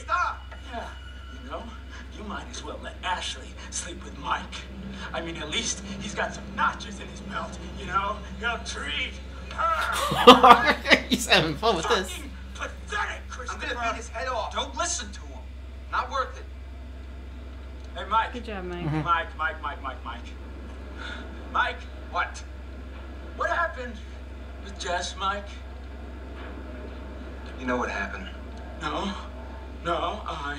Stop! Yeah, you know, you might as well let Ashley sleep with Mike. I mean, at least he's got some notches in his belt, you know? He'll treat her! He's having fun with this. Fucking pathetic, I'm Christopher! gonna beat his head off. Don't listen to him. Not worth it. Hey, Mike. Good job, Mike. Mike, Mike, Mike, Mike, Mike. Mike, What? what happened with Jess, Mike? You know what happened? No, no, I,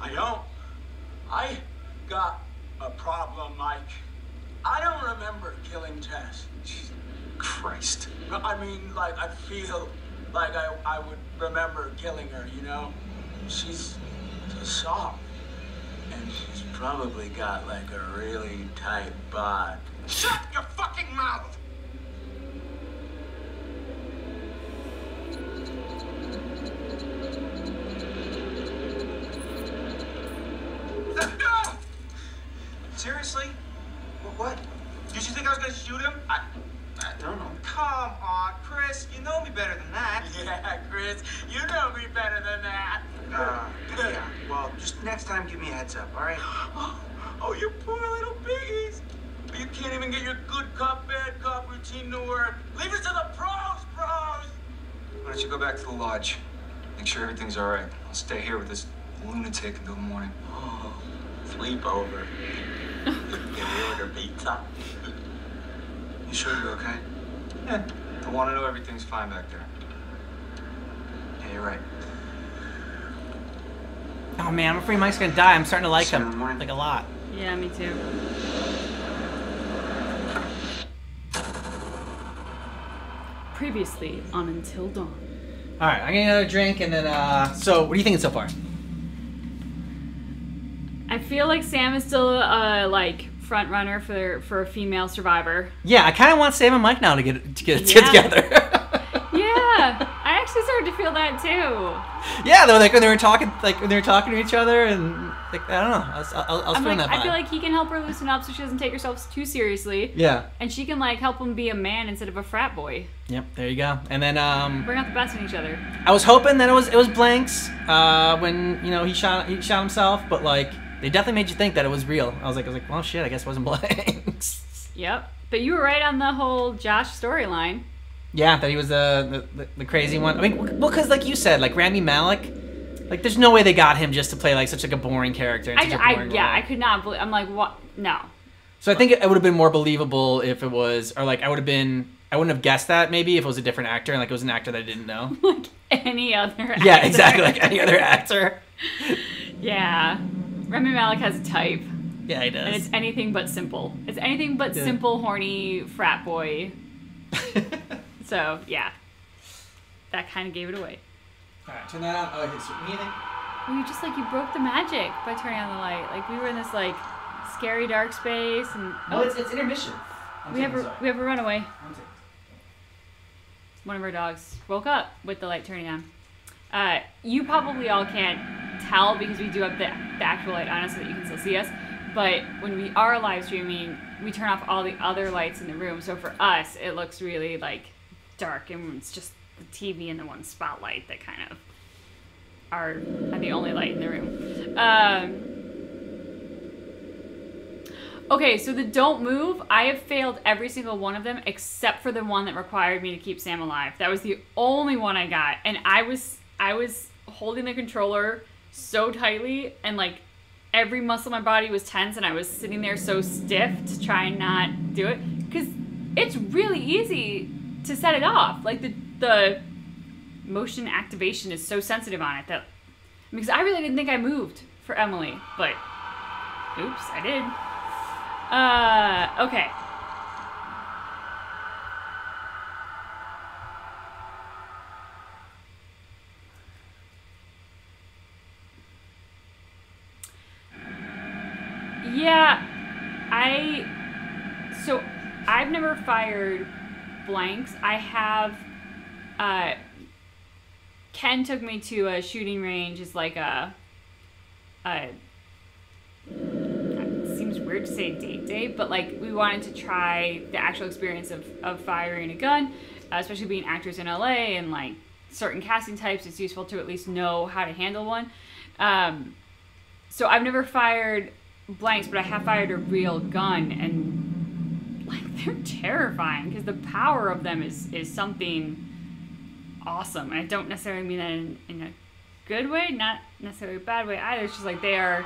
I don't. I got a problem, Mike. I don't remember killing Jess. Christ. I mean, like, I feel like I, I would remember killing her, you know? She's so soft. And she's probably got, like, a really tight bod. Shut your fucking mouth! Seriously? What? what? Did you think I was gonna shoot him? I, I don't know. Come on, Chris. You know me better than that. Yeah, Chris. You know me better than that. Uh, yeah. Well, just next time give me a heads up, all right? Oh, you poor little piggies. You can't even get your good cop, bad cop routine to work. Leave it to the pros, pros. Why don't you go back to the lodge? Make sure everything's all right. I'll stay here with this lunatic until the morning. Oh, sleepover. Can we order pizza? You sure you're okay? Yeah. I want to know everything's fine back there. Yeah, you're right. Oh man, I'm afraid Mike's gonna die. I'm starting to like See you in the him. Like a lot. Yeah, me too. Previously on Until Dawn. Alright, I'm getting another drink and then uh so what are you thinking so far? I feel like Sam is still uh like front runner for for a female survivor. Yeah, I kinda want Sam and Mike now to get to get, Yeah. get together. Yeah, I actually started to feel that too. yeah, though like when they were talking like when they were talking to each other and like I don't know. I was, I, I was feeling like, that I feel like he can help her loosen up so she doesn't take herself too seriously, Yeah. and she can like help him be a man instead of a frat boy. Yep, there you go. And then um Bring out the best in each other. I was hoping that it was it was blanks uh, when you know he shot he shot himself, but like they definitely made you think that it was real. I was like I was like, well shit, I guess it wasn't blanks. Yep. But you were right on the whole Josh storyline. yeah, that he was the the, the, crazy one. I mean, well, because like you said, like Rami Malek, like there's no way they got him just to play like such like a boring character. I, a I boring yeah, role. I could not believe. I'm like, what? No. So I think it, it would have been more believable if it was, or like I would have been, I wouldn't have guessed that maybe if it was a different actor and like it was an actor that I didn't know. Like any other. yeah, actor. exactly, like any other actor. Yeah. Rami Malek has a type, Yeah, he does. and it's anything but simple. It's anything but Yeah. simple, horny frat boy. So yeah, that kind of gave it away. All right, turn that on. Oh, okay, so anything? Well, you just like you broke the magic by turning on the light. Like we were in this like scary dark space, and No, it's, it's intermission. I'm we have a sorry. we have a runaway. I'm One of our dogs woke up with the light turning on. Uh, you probably all can't tell because we do have the, the actual light on us so that you can still see us. But when we are live streaming, we turn off all the other lights in the room. So for us, it looks really like dark, and it's just the TV and the one spotlight that kind of are, are the only light in the room. Um, Okay, so the don't move, I have failed every single one of them except for the one that required me to keep Sam alive. That was the only one I got, and I was I was holding the controller so tightly and like every muscle in my body was tense and I was sitting there so stiff to try and not do it cuz it's really easy to set it off. Like the the motion activation is so sensitive on it that because I really didn't think I moved for Emily, but oops, I did. Uh, okay. Yeah, I. So, I've never fired blanks. I have. Uh, Ken took me to a shooting range. Is like a. A seems weird to say date day, but like we wanted to try the actual experience of, of firing a gun, uh, especially being actors in LA and like certain casting types. It's useful to at least know how to handle one. Um, so I've never fired blanks, but I have fired a real gun, and like they're terrifying because the power of them is is something awesome. And I don't necessarily mean that in, in a good way, not necessarily a bad way either. It's just like they are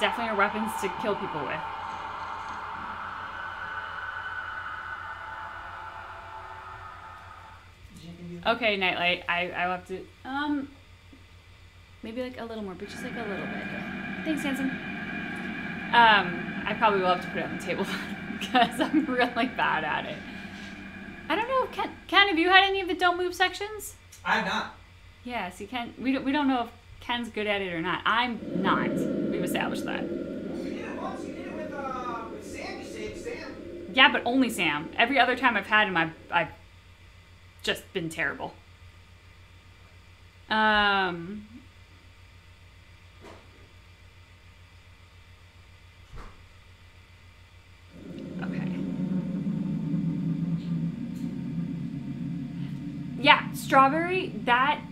definitely are weapons to kill people with. Okay, Nightlight. I I have to um maybe like a little more, but just like a little bit. Thanks, Hanson. Um, I probably will have to put it on the table because I'm really bad at it. I don't know Ken, Ken, have you had any of the don't move sections? I have not. Yeah, see, Ken, we don't, we don't know if Ken's good at it or not. I'm not. We've established that. Yeah, but only Sam. Every other time I've had him, I've, I've just been terrible. Um. Okay. Yeah, strawberry. That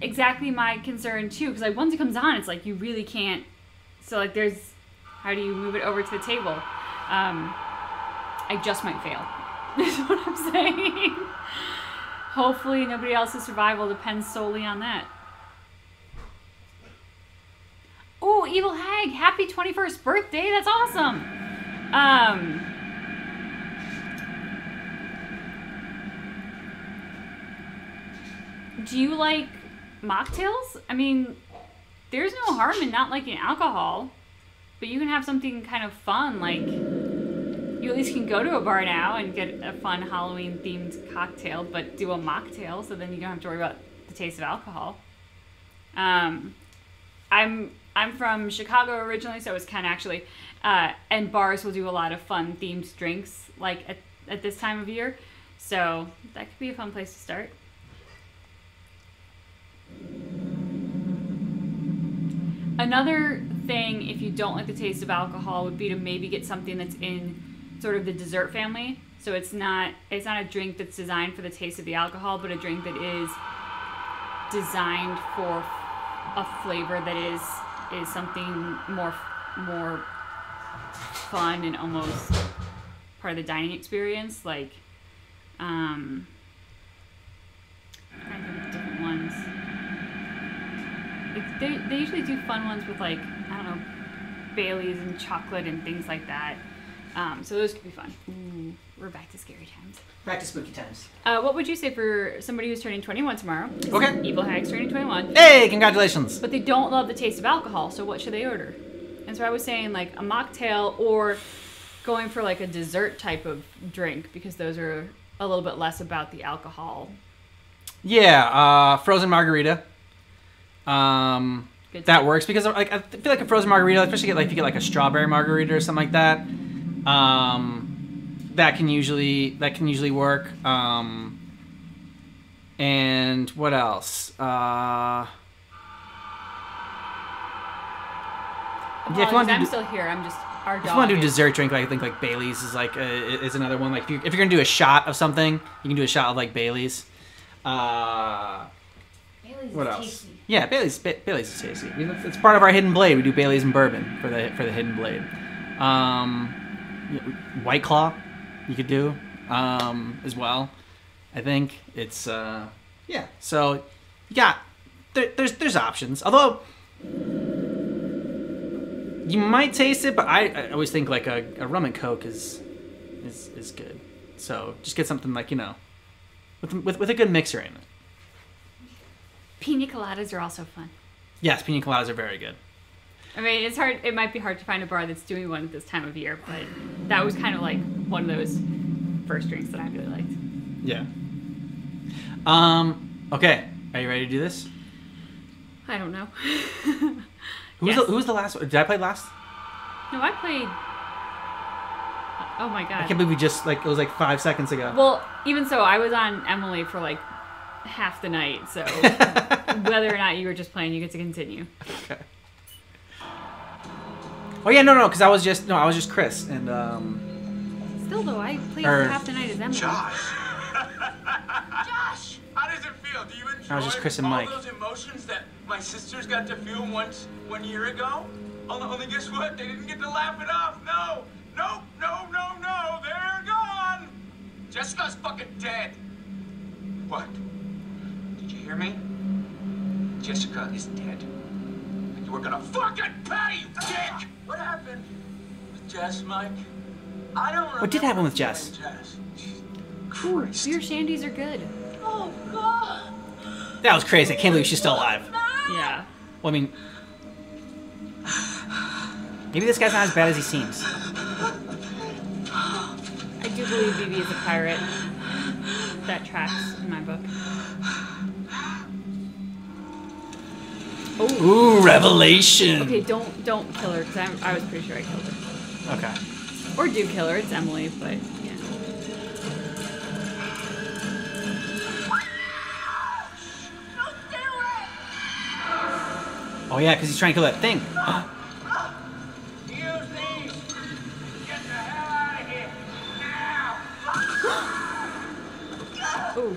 exactly my concern too. Because like once it comes on, it's like you really can't. So like, there's how do you move it over to the table? Um, I just might fail. Is what I'm saying. Hopefully, nobody else's survival depends solely on that. Oh, Evil Hag! Happy 21st birthday! That's awesome. Um. Do you like mocktails? I mean, there's no harm in not liking alcohol, but you can have something kind of fun like you at least can go to a bar now and get a fun Halloween themed cocktail, but do a mocktail so then you don't have to worry about the taste of alcohol. Um, I'm I'm from Chicago originally, so it's kind of actually, uh, and bars will do a lot of fun themed drinks like at, at this time of year, so that could be a fun place to start. Another thing, if you don't like the taste of alcohol, would be to maybe get something that's in sort of the dessert family. So it's not it's not a drink that's designed for the taste of the alcohol, but a drink that is designed for a flavor that is is something more more fun and almost part of the dining experience. Like, um, I'm trying to think of different ones. Like they they usually do fun ones with like I don't know Bailey's and chocolate and things like that. Um, so those could be fun. Ooh, we're back to scary times. Back to spooky times. Uh, what would you say for somebody who's turning 21 tomorrow? Okay. Evil Hag's turning 21. Hey, congratulations. But they don't love the taste of alcohol, so what should they order? And so I was saying like a mocktail or going for like a dessert type of drink because those are a little bit less about the alcohol. Yeah, uh, frozen margarita. Um, that works because like I feel like a frozen margarita, especially get like if you get like a strawberry margarita or something like that. Um, that can usually that can usually work. Um, and what else? Uh, Apologies, if you wanna I'm d- still here. I'm just our if dog. you want to do is- dessert drink, like I think like Bailey's is like uh, is another one. Like if, you, if you're gonna do a shot of something, you can do a shot of like Bailey's. Uh, what else? Yeah, Bailey's ba- Bailey's is tasty. It's, part of our hidden blade. We do Bailey's and bourbon for the for the hidden blade. Um, White Claw, you could do um, as well. I think it's uh, yeah. So got there, there's there's options. Although you might taste it, but I, I always think like a, a rum and coke is is is good. So just get something like you know with with, with a good mixer in it. Pina coladas are also fun. Yes, pina coladas are very good. I mean, it's hard. It might be hard to find a bar that's doing one at this time of year, but that was kind of like one of those first drinks that I really liked. Yeah. Um. Okay. Are you ready to do this? I don't know. Who was the, who was the last one? Did I play last? no, I played. Oh my god! I can't believe we just like it was like five seconds ago. Well, even so, I was on Emily for like half the night, so whether or not you were just playing, you get to continue. okay. Oh yeah, no, no, because I was just no, I was just Chris, and um, Still, though, I played Er, half the night as Emily. Josh, Josh! how does it feel? Do you enjoy I was just Chris and all Mike. those emotions that my sisters got to feel once one year ago? Only, only guess what? They didn't get to laugh it off. No, no, no, no, no. They're gone. Jessica's fucking dead. What? Did you hear me? Jessica is dead. And you were gonna fucking pay, you dick! What happened with Jess, Mike? I don't What did happen with Jess? Jess. Ooh, Christ. beer shandies are good. Oh, God! that was crazy. I can't believe she's still alive. Yeah. Well, I mean, maybe this guy's not as bad as he seems. I do believe Vivi is a pirate. That tracks in my book. Ooh, revelation. Okay, don't don't kill her because I was pretty sure I killed her. Okay. Or do kill her. It's Emily, but yeah. Don't do it! Oh yeah, because he's trying to kill that thing. Use these. Get the hell out of here now. Ooh.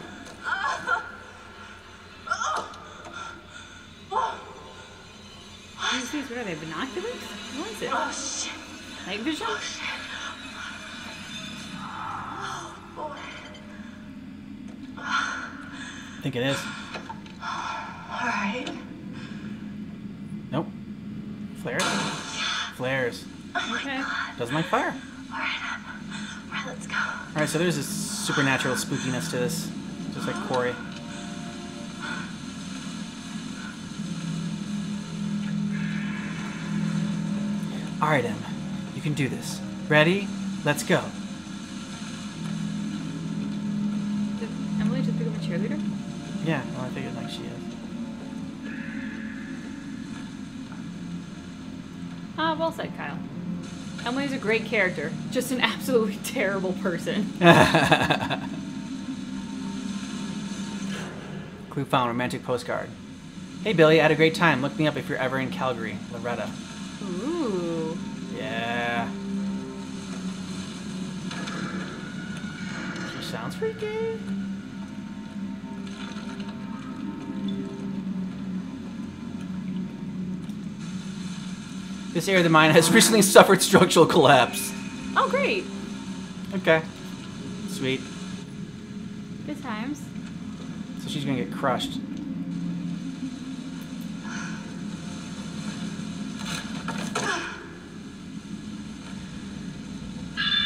These things, what are they? Binoculars? What is it? Oh, shit. Night vision? Oh Boy. I think it is. Alright. Nope. Flares. Flares. Oh Okay. Doesn't like fire. Um, alright, let's go. All right, so there's this supernatural spookiness to this, just like Quarry. All right, Em, you can do this. Ready? Let's go. Did Emily just become a cheerleader? Yeah, well, I figured like she is. Ah, well said, Kyle. Emily's a great character, just an absolutely terrible person. Clue found romantic postcard. Hey Billy, I had a great time. Look me up if you're ever in Calgary. Loretta. This area of the mine has recently suffered structural collapse. Oh, great. Okay. Sweet. Good times. So she's gonna get crushed.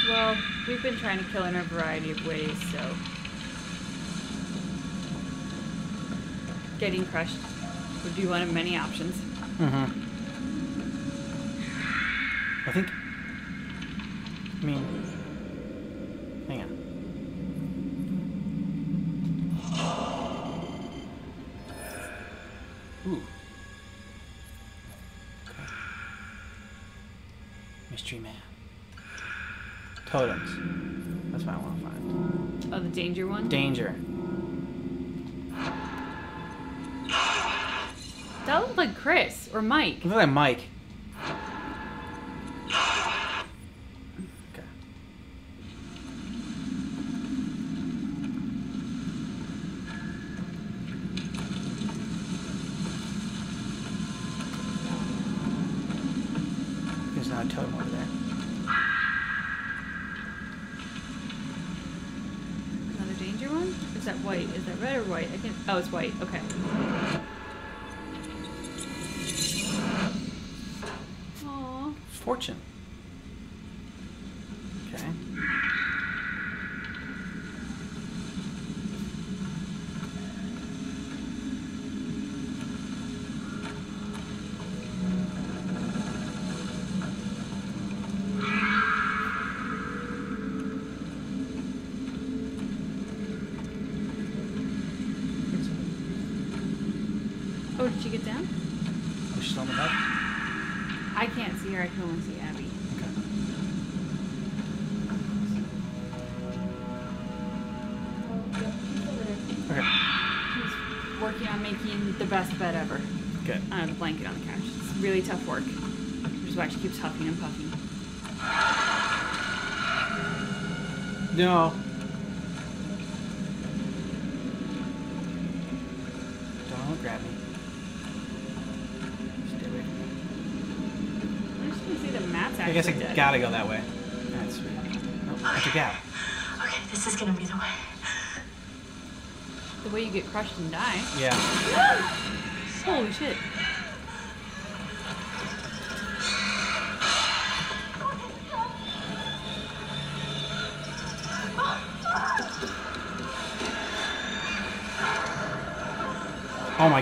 Well, we've been trying to kill in a variety of ways, so. Getting crushed would be one of many options. Mm-hmm. I think. I mean. Or Mike. Look at that Mike. No. Don't grab me. Stay away from me. I just gonna see the mat's actually I guess I dead. gotta go that way. That's sweet. Nope, that's a gap. Okay, this is gonna be the way. The way you get crushed and die. Yeah.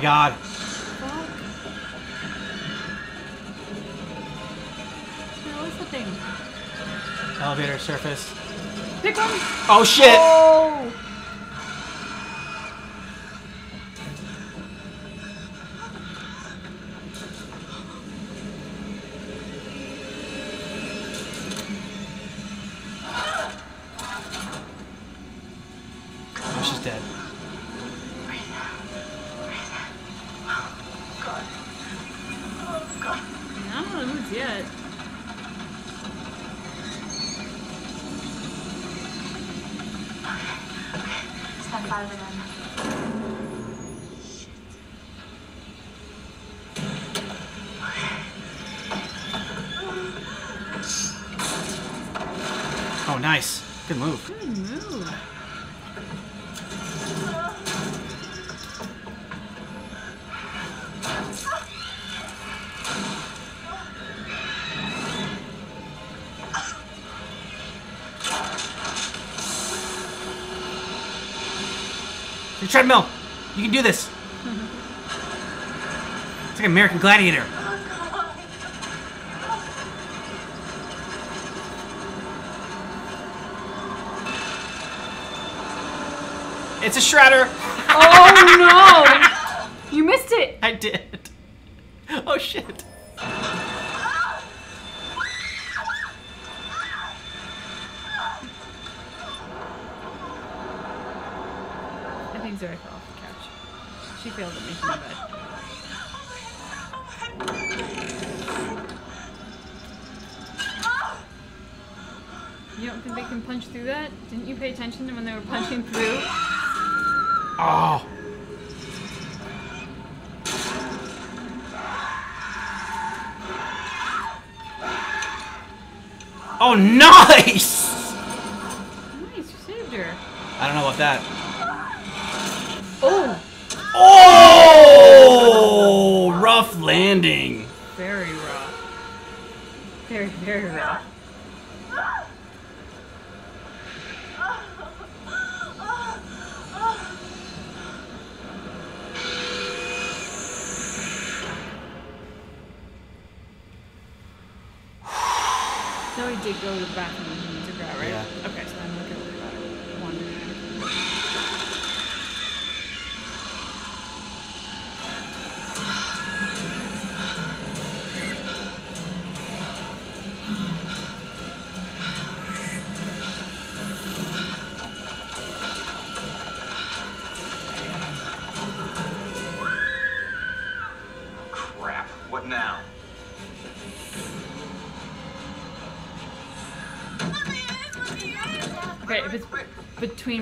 God. Where was the thing? Elevator surface. Pick one! Oh shit! Oh, Good move. Good move. Treadmill. You can do this. It's like American Gladiator. It's a shredder. Oh no! You missed it! I did. Oh shit. I think Zoe fell off the couch. She failed at making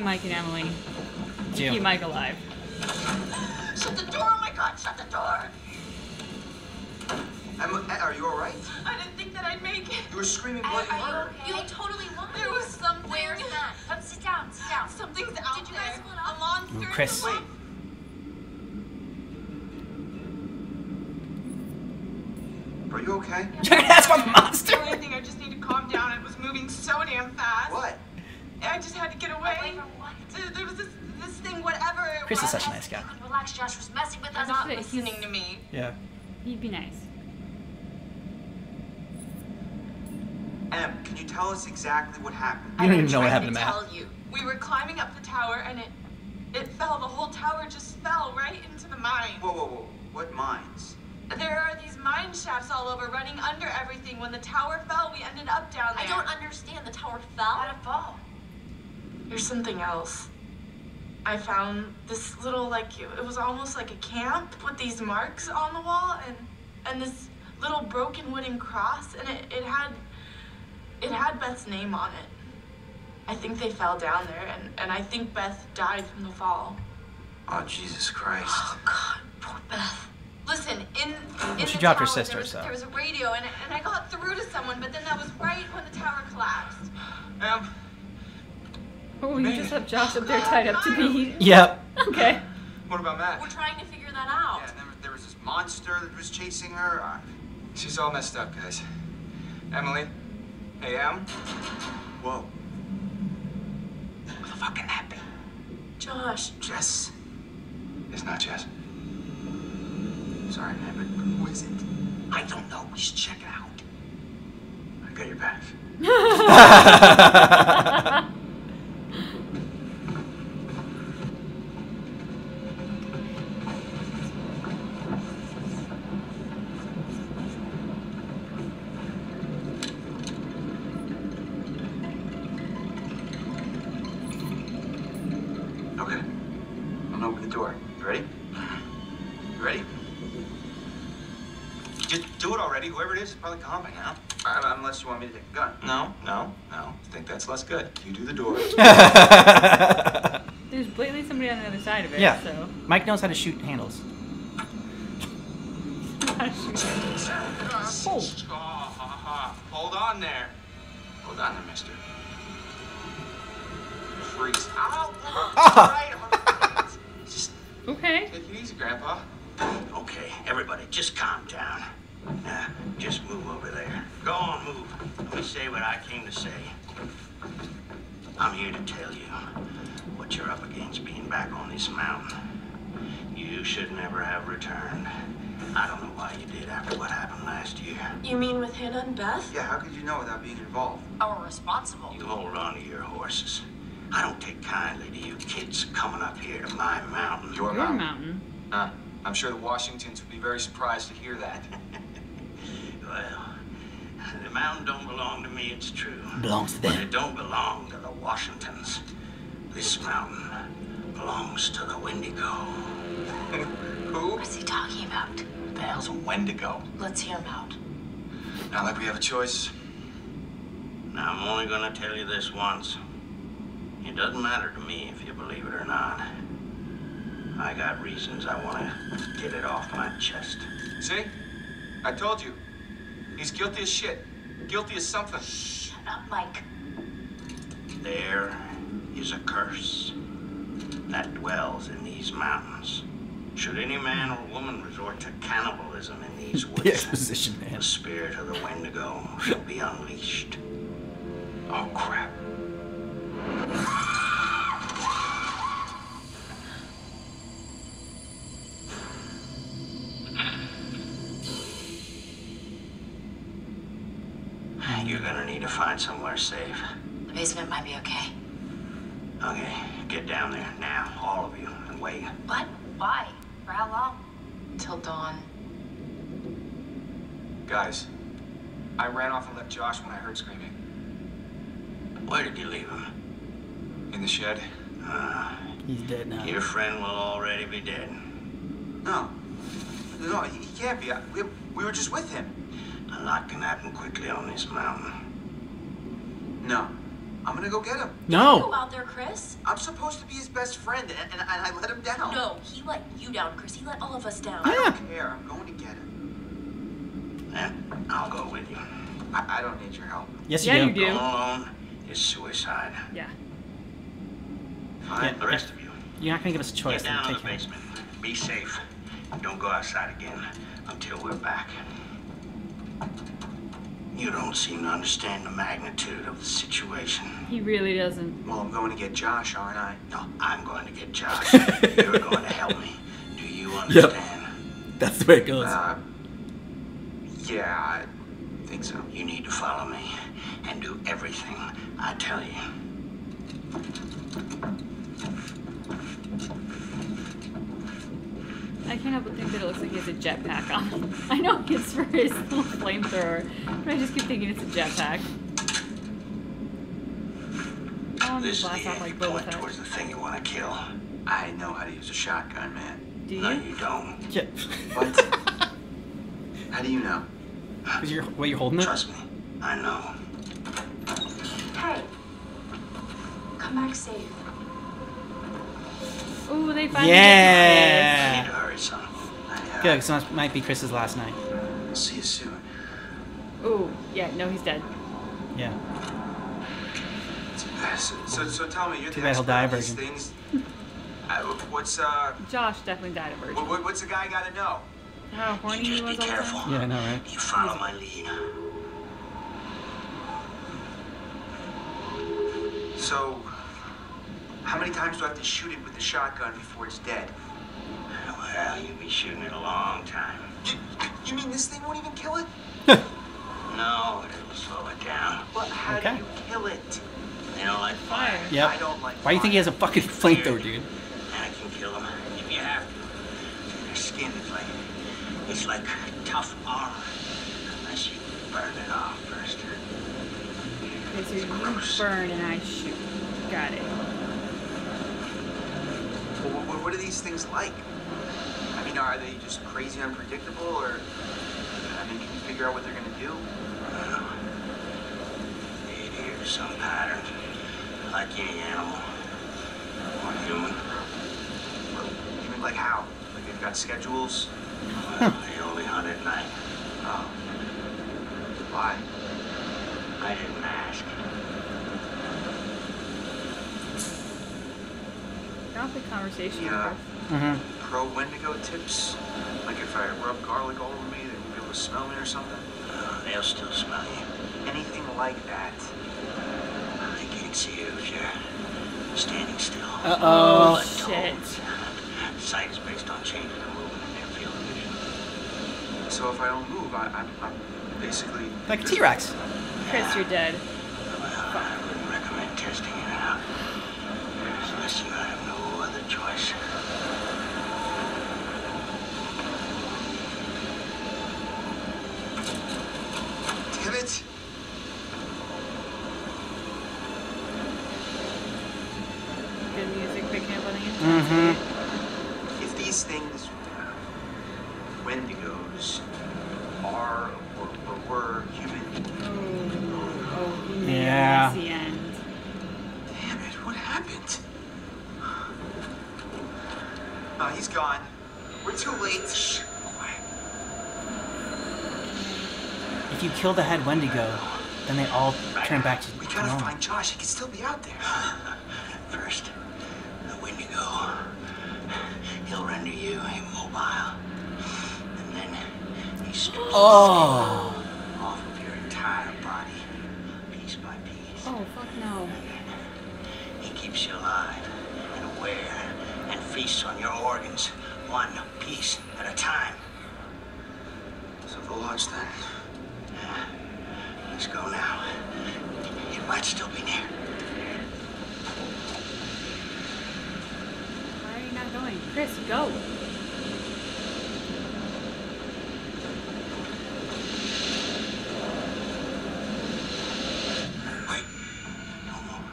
Mike and Emily, Deal. keep Mike alive. Tell us exactly what happened? You don't even know what happened to to Matt. tell you. We were climbing up the tower and it it fell. The whole tower just fell right into the mine. Whoa, whoa, whoa. What mines? There are these mine shafts all over, running under everything. When the tower fell, we ended up down there. I don't understand. The tower fell. How'd it fall? There's something else. I found this little like it was almost like a camp with these marks on the wall and and this little broken wooden cross and it, it had it had Beth's name on it. I think they fell down there and, and I think Beth died from the fall. Oh, Jesus Christ. Oh God, poor Beth. Listen, in in she the dropped her tower, sister, there was, so- there was a radio and, and I got through to someone, but then that was right when the tower collapsed. Em, Oh, you just have Josh up there tied up to me. Yep. Okay. what about Matt? We're trying to figure that out. Yeah, and then there was this monster that was chasing her. Uh, She's all messed up, guys. Emily? Hey, Em? whoa. What the fuck can that be? Josh, Jess? It's not Jess. Sorry, man, but who is it? I don't know. We should check it out. I got your back. There's blatantly somebody on the other side of it. Yeah. So. Mike knows how to shoot handles. Oh. Oh, ha, ha. Hold on there. Hold on there, mister. Freeze. Ow! All right, I'm Just Okay. take it easy, Grandpa. Okay, everybody, just calm down. Now, just move over there. Go on, move. Let me say what I came to say. I'm here to tell you what you're up against being back on this mountain. You should never have returned. I why you did after what happened last year. you mean with Hannah and Beth? Yeah, how could you know without being involved? Our responsible. You hold on to your horses. I don't take kindly to you kids coming up here to my mountain. Your Your mountain. mountain. Uh, I'm sure the Washingtons would be very surprised to hear that. Well, the mountain don't belong to me, it's true. Belongs to But them. it don't belong to the Washingtons. This mountain belongs to the Wendigo. Who? What's he talking about? The hell's a Wendigo? Let's hear him out. Not like we have a choice. Now, I'm only gonna tell you this once. It doesn't matter to me if you believe it or not. I got reasons I wanna get it off my chest. See? I told you. He's guilty as shit. Guilty as something. Shut up, Mike. There is a curse that dwells in these mountains. Should any man or woman resort to cannibalism in these The woods, exposition, man. the spirit of the Wendigo shall be unleashed. Oh, crap. You're gonna need to find somewhere safe. The basement might be okay. Okay, get down there now, all of you, and wait. What? Why? For how long? Till dawn. Guys, I ran off and left Josh when I heard screaming. Where did you leave him? In the shed. Uh, He's dead now. your friend will already be dead. No. No, he he can't be. I- We, we were just with him. A lot can happen quickly on this mountain. No. I'm gonna go get him. Go No. out there, Chris. I'm supposed to be his best friend, and, and, and I let him down. No, he let you down, Chris. He let all of us down. I Yeah. don't care. I'm going to get him. Eh, then I'i'll go with you. I, I don't need your help. Yes, Yeah, you you do. do. Going alone is suicide. Yeah. Fine. Yeah. The rest of you, You're not gonna give us a choice. get down Then in the take him. basement. Be safe. Don't go outside again until we're back. You don't seem to understand the magnitude of the situation. He really doesn't. Well, I'm going to get Josh, aren't I? No, I'm going to get Josh. You're going to help me. Do you understand? That's the way it goes. Uh, yeah, I think so. You need to follow me and do everything I tell you. I can't help but think that it looks like he has a jetpack on. I know it's for his little flamethrower, but I just keep thinking it's a jetpack. Oh, This is the blasts off entry like Boba point Fett. towards the thing you want to kill. I know how to use a shotgun, man. Do you? No, you? you don't. Yeah. What? how do you know? Is your way you're holding it? Trust me, I know. Hey. Come back safe. Ooh, they finally Yeah. need hurry, son. I, uh, Good, because it might be Chris's last night. See you soon. get Ooh, yeah, no, he's dead. Yeah. So, so, so tell me, you're Too the bad expert die on these things. Uh, what's uh, Josh definitely died a virgin. what, what- what's the guy got to know? How horny You he was be all careful. time. Yeah, I know, right? You follow my lead. So, how many times do I have to shoot it with the shotgun before it's dead? Well, you'll be shooting it a long time. You, you mean this thing won't even kill it? No, it'll slow it down. But how Okay. do you kill it? They don't like fire. Fire. Yep. I don't like. Why do you think he has a fucking flamethrower, dude? And I can kill them if you have to. Their skin is like it's like tough armor. Unless you burn it off first. Okay, so you burn and I shoot. Got it. Well, what, what are these things like? I mean, are they just crazy unpredictable, or I mean, can you figure out what they're gonna do? They adhere to some pattern, like any animal or human. You mean like how? Like they've got schedules? Well, they only hunt at night. Oh. Why? I didn't ask. Not the conversation. Yeah. Mm-hmm. Pro Wendigo tips? Like if I rub garlic all over me, they won't be able to smell me or something? Uh, they'll still smell you. Anything like that? They can't see you if you're standing still. Uh-oh. But shit. Sight is based on changing the movement in their field of vision. So if I don't move, I, I'm, I'm basically. Like T Rex. Chris, you're dead. Well, I wouldn't recommend testing it out. Unless you have no other choice. Damn it! Good music picking up on the inside. Mm-hmm. If these things, Wendigos, are or, or were human, Oh, oh, he made Yeah. a messy end. damn it, what happened? Oh, he's gone. We're too late. Shh. Quiet. If you kill the head Wendigo, then they all turn back to We to gotta normal. find Josh. He could still be out there. First, the Wendigo. He'll render you immobile. And then he strips Oh. off of your entire body, piece by piece. Oh, fuck no. He keeps you alive and aware and feasts on your organs, one piece at a time. So the lodge then. Let's go now. It might still be near. Why are you not going? Chris, go. Wait. No more.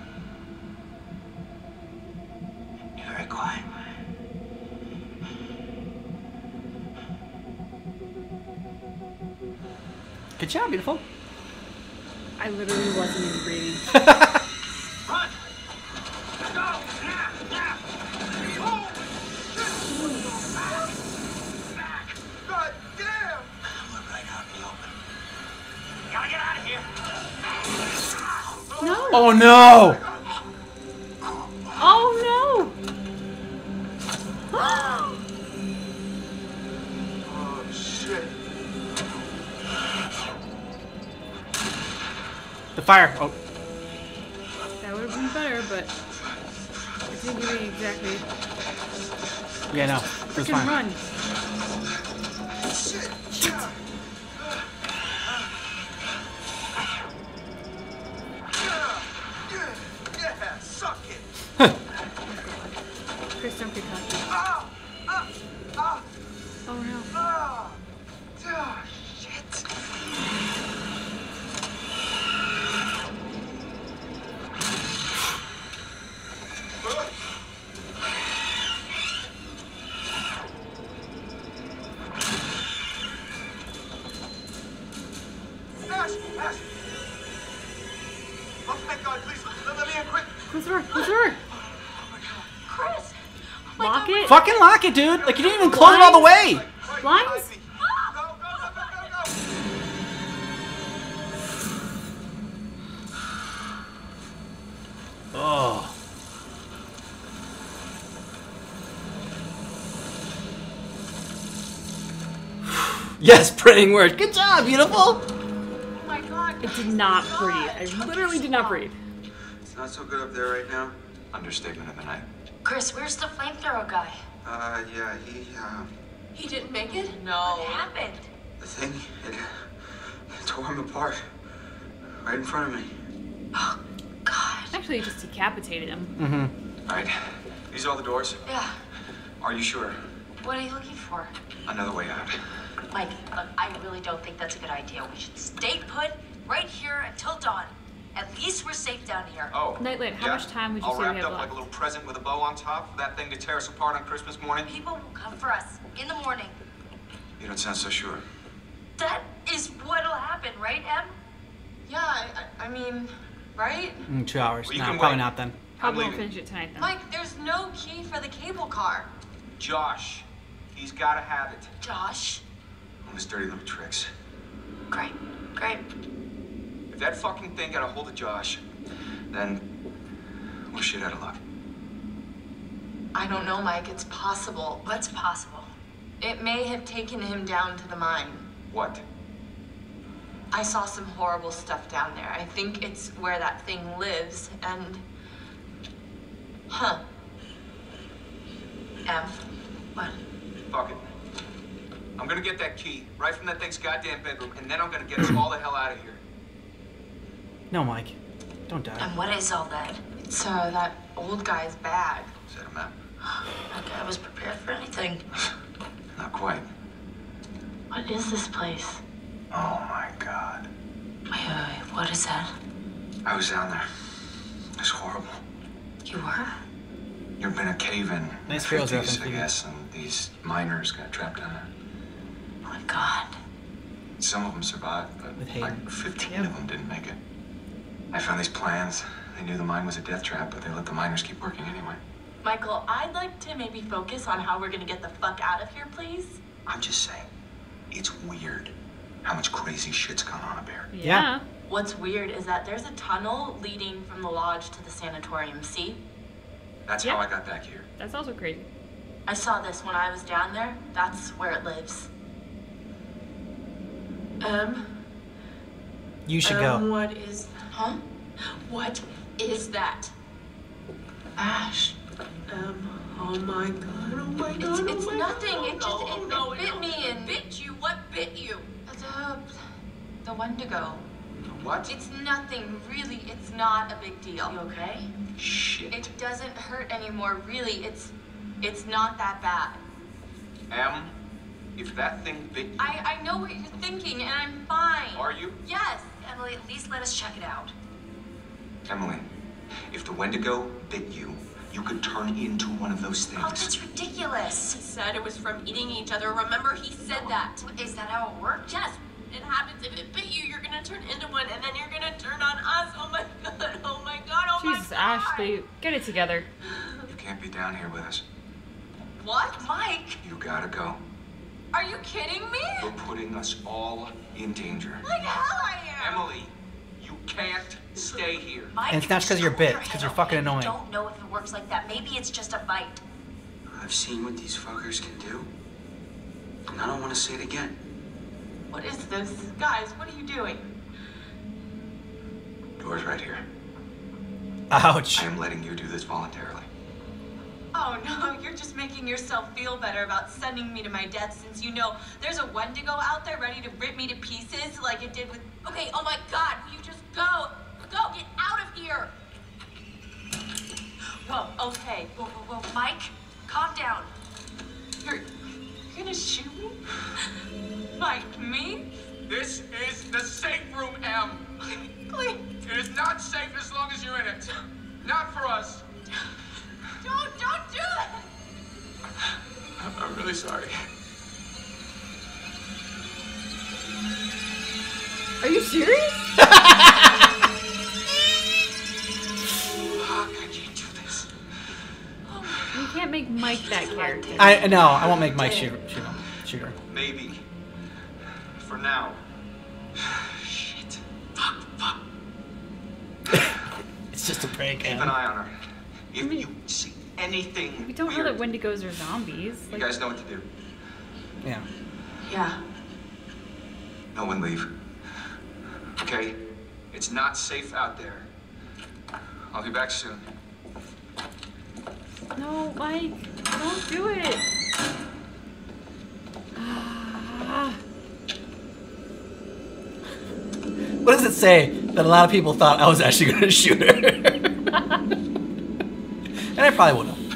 Very quiet. Good job, beautiful. I literally wasn't even breathing. no! Oh no! Oh, shit. The fire. Oh, that would have been better, but it didn't give me exactly. yeah, no. It was Freaking fine. run! Thank God, please, let, let me in quick. Close the door! Close the door! Chris! Lock it! Fucking lock it, dude! Like you didn't even close it all the way. Blinds? Go, go, go, go, go, go. Oh. Yes, praying word. Good job, beautiful. My god. It did not breathe. I literally did not breathe. It's not so good up there right now. Understatement of the night. Chris, where's the flamethrower guy? Uh, yeah, he, uh, He didn't make it? No. What happened? the thing, it, it tore him apart. Right in front of me. Oh, God. Actually, it just decapitated him. Mm-hmm. All right, these are all the doors. Yeah. Are you sure? What are you looking for? Another way out. Mike, look, I really don't think that's a good idea. We should stay put right here until dawn. At least we're safe down here. Oh. Nightlight, how yeah? much time would you All say we wrapped have up like a little present with a bow on top for that thing to tear us apart on Christmas morning? People will come for us in the morning. You don't sound so sure. That is what'll happen, right, Em? Yeah, I, I I mean, right? Mm, two hours. Well, no, can probably wait. not then. Probably won't finish it tonight then. Mike, there's no key for the cable car. Josh, he's gotta have it. Josh? All his dirty little tricks. Great, great. If that fucking thing got a hold of Josh, Then we're shit out of luck. I don't know, Mike. It's possible. What's possible? It may have taken him down to the mine. what? I saw some horrible stuff down there. I think it's where that thing lives, and. Huh. Em? What? Fuck it. I'm gonna get that key right from that thing's goddamn bedroom, and then I'm gonna get us all the hell out of here. No, Mike. Don't die. And what is all that? It's uh, that old guy's bag. Is that a map? That guy was prepared for anything. Not quite. What is this place? Oh my god. Wait, wait, wait. What is that? I was down there. It's horrible. You were? You've been a cave in Nice the Heroes 50s, I guess, and these miners got trapped down there. Oh my god. Some of them survived, but like 15 Yeah. of them didn't make it. I found these plans. They knew the mine was a death trap, but they let the miners keep working anyway. Michael, I'd like to maybe focus on how we're gonna get the fuck out of here, please. I'm just saying, it's weird how much crazy shit's gone on up here. Yeah. What's weird is that there's a tunnel leading from the lodge to the sanatorium. See? That's Yeah. how I got back here. That's also crazy. I saw this when I was down there. That's where it lives. Um. You should um, go. What is? Huh? What is that? Ash. Um. Oh my god. Oh my god. It's, oh it's my nothing. God. It just Oh, it, no, it bit no. me and bit you. What bit you? The the Wendigo. What? It's nothing, really. It's not a big deal. You okay? Shit. It doesn't hurt anymore, really. It's it's not that bad. Em, if that thing bit you, I I know what you're thinking, and I'm fine. are you? Yes. Emily, at least let us check it out. Emily, if the Wendigo bit you, you could turn into one of those things. Oh, things. that's ridiculous. He said it was from eating each other. Remember, he said that. Is that how it works? Yes. It happens if it bit you, you're gonna turn into one, and then you're gonna turn on us. Oh my god! Oh my god! Oh Jesus, my god! Ashley, get it together. You can't be down here with us. What, Mike? You gotta go. Are you kidding me? You're putting us all in danger. Like hell I am. Emily, you can't stay here. Mike, And it's not 'cause you're bit, your it's 'cause head, you're fucking annoying. I don't know if it works like that. Maybe it's just a fight. I've seen what these fuckers can do. And I don't want to see it again. What is this? Guys, what are you doing? Door's right here. Ouch. I am letting you do this voluntarily. Oh no, you're just making yourself feel better about sending me to my death since you know there's a Wendigo out there ready to rip me to pieces like it did with. Okay, oh my god, will you just go? Go, get out of here! Whoa, okay. Whoa, whoa, whoa, Mike, calm down. You're, you're gonna shoot me? Mike, me? This is the safe room, M. Please, It is not safe as long as you're in it. Not for us. don't, don't do that! I'm really sorry. Are you serious? Fuck, I can't do this. You can't make Mike that character. I no, I won't make Mike shoot shoot him. Shoot her. Maybe. For now. Shit. Fuck, fuck. It's just a prank. Keep an eye on her. If you see anything We don't know weird, that Wendigos are zombies. you Like, guys know what to do. Yeah. Yeah. No one leave. Okay? It's not safe out there. I'll be back soon. no, Mike, don't do it. Ah, What does it say that a lot of people thought I was actually going to shoot her? and I probably would have.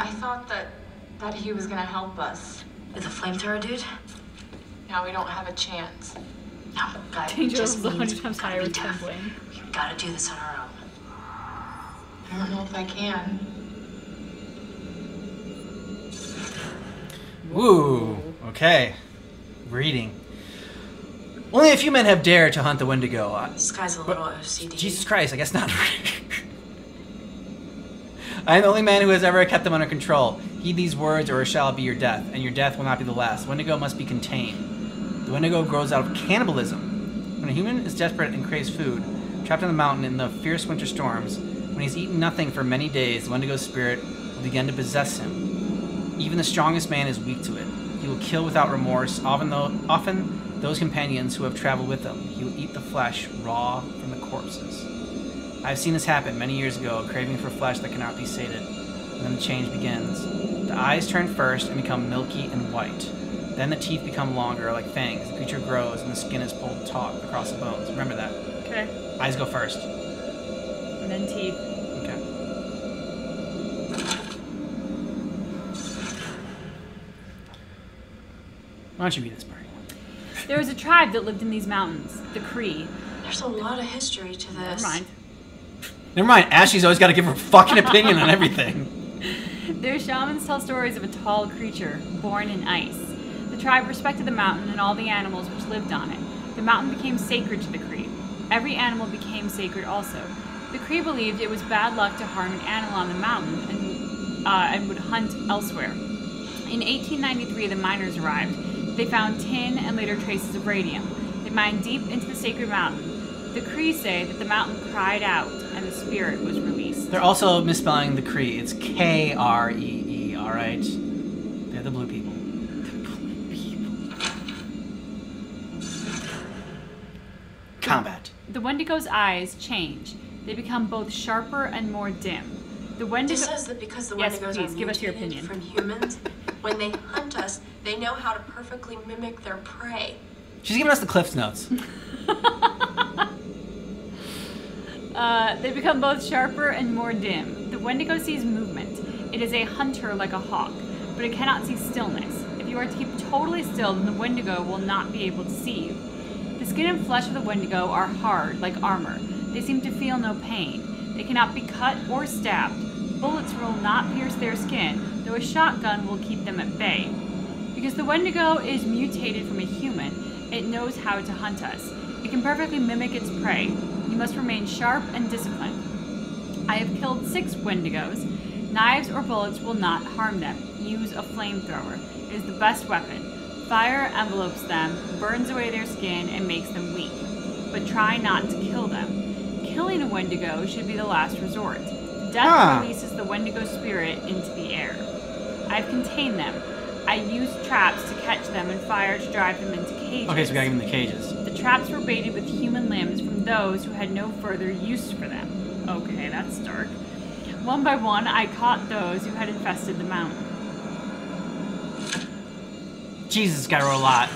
I thought that that he was gonna help us. With a flamethrower, dude? Now we don't have a chance. No, God, it danger just levels a means hundred times we gotta higher be with tough. We gotta do this on our own. I don't know if I can. Woo. Okay. Reading. Only a few men have dared to hunt the Wendigo. Uh, I- This guy's a little OCD. Jesus Christ, I guess not. I am the only man who has ever kept them under control. Heed these words, or it shall be your death, and your death will not be the last. Wendigo must be contained. The Wendigo grows out of cannibalism. When a human is desperate and craves food, trapped on the mountain in the fierce winter storms, when he's eaten nothing for many days, the Wendigo's spirit will begin to possess him. Even the strongest man is weak to it. He will kill without remorse, often, though, often those companions who have traveled with him. He will eat the flesh raw from the corpses. I have seen this happen many years ago, a craving for flesh that cannot be sated. And then the change begins. The eyes turn first and become milky and white. Then the teeth become longer, like fangs. The creature grows and the skin is pulled taut across the bones. Remember that. okay. Eyes go first. And then teeth. Okay. Why don't you read this part? There was a tribe that lived in these mountains, the Cree. There's a lot of history to this. Never mind. Never mind. Ashley's always got to give her fucking opinion on everything. Their shamans tell stories of a tall creature born in ice. The tribe respected the mountain and all the animals which lived on it. The mountain became sacred to the Cree. Every animal became sacred also. The Cree believed it was bad luck to harm an animal on the mountain and, uh, and would hunt elsewhere. In 1893, the miners arrived. They found tin and later traces of radium. They mined deep into the sacred mountain. The Cree say that the mountain cried out and the spirit was released. They're also misspelling the Cree. It's K R E E. All right. They're the blue people. The blue people. Combat. The Wendigo's eyes change. They become both sharper and more dim. The Wendigo. This says that because the Yes, Wendigos please, are give us your opinion. from humans, when they hunt us, they know how to perfectly mimic their prey. She's giving us the Cliff's notes. Uh, they become both sharper and more dim. The Wendigo sees movement. It is a hunter like a hawk, but it cannot see stillness. If you are to keep totally still, then the Wendigo will not be able to see you. The skin and flesh of the Wendigo are hard, like armor. They seem to feel no pain. They cannot be cut or stabbed. Bullets will not pierce their skin, though a shotgun will keep them at bay. Because the Wendigo is mutated from a human, it knows how to hunt us. It can perfectly mimic its prey. You must remain sharp and disciplined. I have killed six Wendigos. Knives or bullets will not harm them. Use a flamethrower. It is the best weapon. Fire envelopes them, burns away their skin, and makes them weak. But try not to kill them. Killing a Wendigo should be the last resort. Death Ah. releases the Wendigo spirit into the air. I've contained them. I used traps to catch them and fire to drive them into cages. Okay, so we gotta give him the cages. The traps were baited with human limbs from those who had no further use for them. Okay, that's dark. One by one, I caught those who had infested the mountain. Jesus, guy wrote a lot.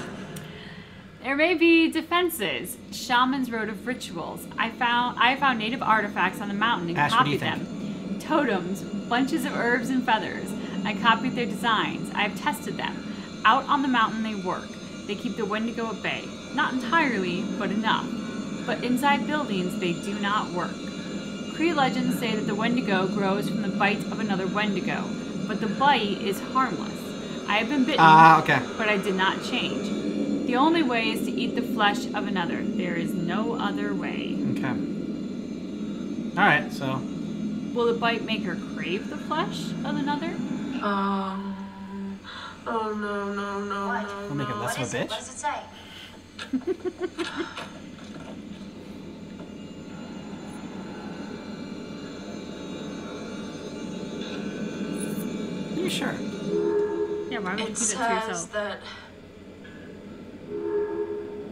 There may be defenses. Shamans wrote of rituals. I found I found native artifacts on the mountain and Ash, what do you copied them. Totems, bunches of herbs and feathers. I copied their designs. I have tested them. Out on the mountain they work. They keep the Wendigo at bay. Not entirely, but enough. But inside buildings they do not work. Cree legends say that the Wendigo grows from the bite of another Wendigo, but the bite is harmless. I have been bitten, Ah, okay. but I did not change. The only way is to eat the flesh of another. There is no other way. Okay. Alright, so. Will the bite make her crave the flesh of another? Um. Oh no no no What? no. We'll make it less of is a it? bitch. What does it say? Are you sure? Yeah, why would you It keep it to says yourself? that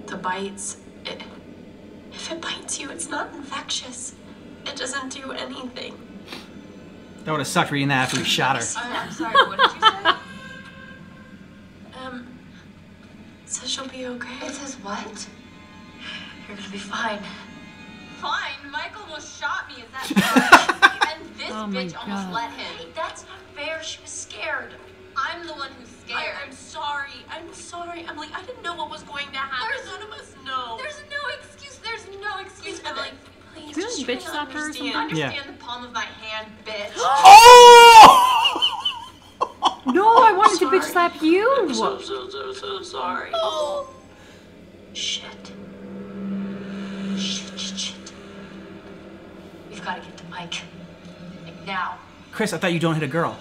the bites. It, if it bites you, it's not infectious. It doesn't do anything. That would have sucked reading that after we shot her. I'm, I'm sorry. What did you say? um. it Says she'll be okay. It says what? You're gonna be fine. Fine. Michael almost shot me. Is that And this Oh my bitch almost let him. That's not fair. She was scared. I'm the one who's scared. I, am sorry. I'm sorry, Emily. I didn't know what was going to happen. There's none of us know. There's no excuse. There's no excuse, Emily. Please, Can we, just like, bitch to slap her or understand. Yeah. The palm of my hand, bitch. Oh! No, I wanted to bitch slap you. I'm so, so, so, so sorry. Oh. Shit. Shit, shit, shit. We've got to get to Mike. Like now. Chris, I thought you don't hit a girl.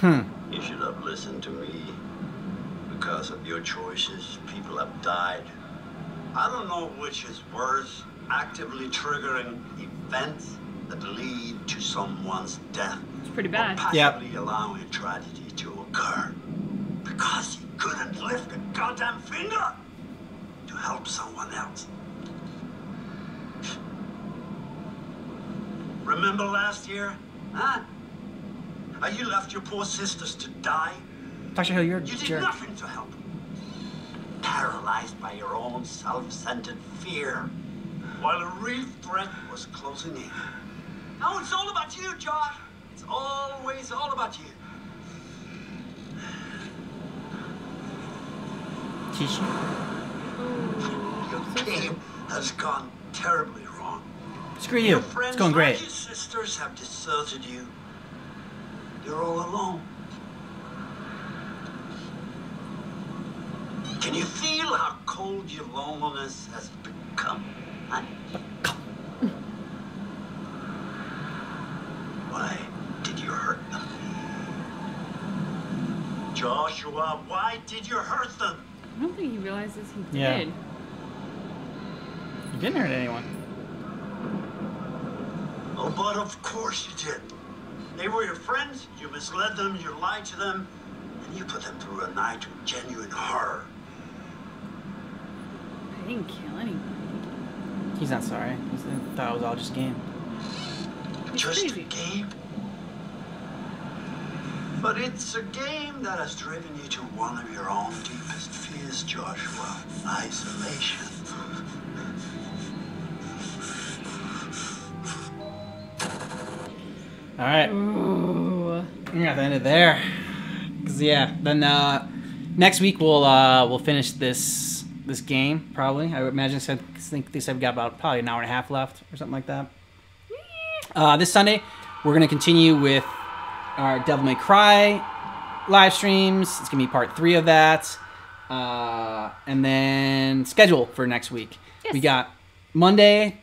Hmm. You should have listened to me. Because of your choices, people have died. I don't know which is worse actively triggering events that lead to someone's death. It's pretty Or bad. passively allowing a tragedy to occur. Because he couldn't lift a goddamn finger to help someone else. Remember last year? Huh? How you left your poor sisters to die? Dr. Hill, you're a You did jerk. nothing to help. Paralyzed by your own self-centered fear, while a real threat was closing in. Now it's all about you, Josh. It's always all about you. Teach you. Your game has gone terribly wrong. Screw you. Your It's going great. your sisters have deserted you. You're all alone. Can you feel how cold your loneliness has become? Huh? Why did you hurt them? Joshua, why did you hurt them? I don't think he realizes he Yeah. did. You didn't hurt anyone. Oh, but of course you did. They were your friends, you misled them, you lied to them, and you put them through a night of genuine horror. I didn't kill anybody. He's not sorry. He thought it was all just a game. It's Just crazy. a game. But it's a game that has driven you to one of your own deepest fears, Joshua. Isolation. All right. Ooh. We're gonna end it there. Cause yeah, then uh, next week we'll uh, we'll finish this this game probably. I would imagine. Said, I think they said we got about probably an hour and a half left or something like that. Uh, this Sunday we're gonna continue with our Devil May Cry live streams. It's gonna be part three of that. Uh, and then schedule for next week. Yes. We got Monday,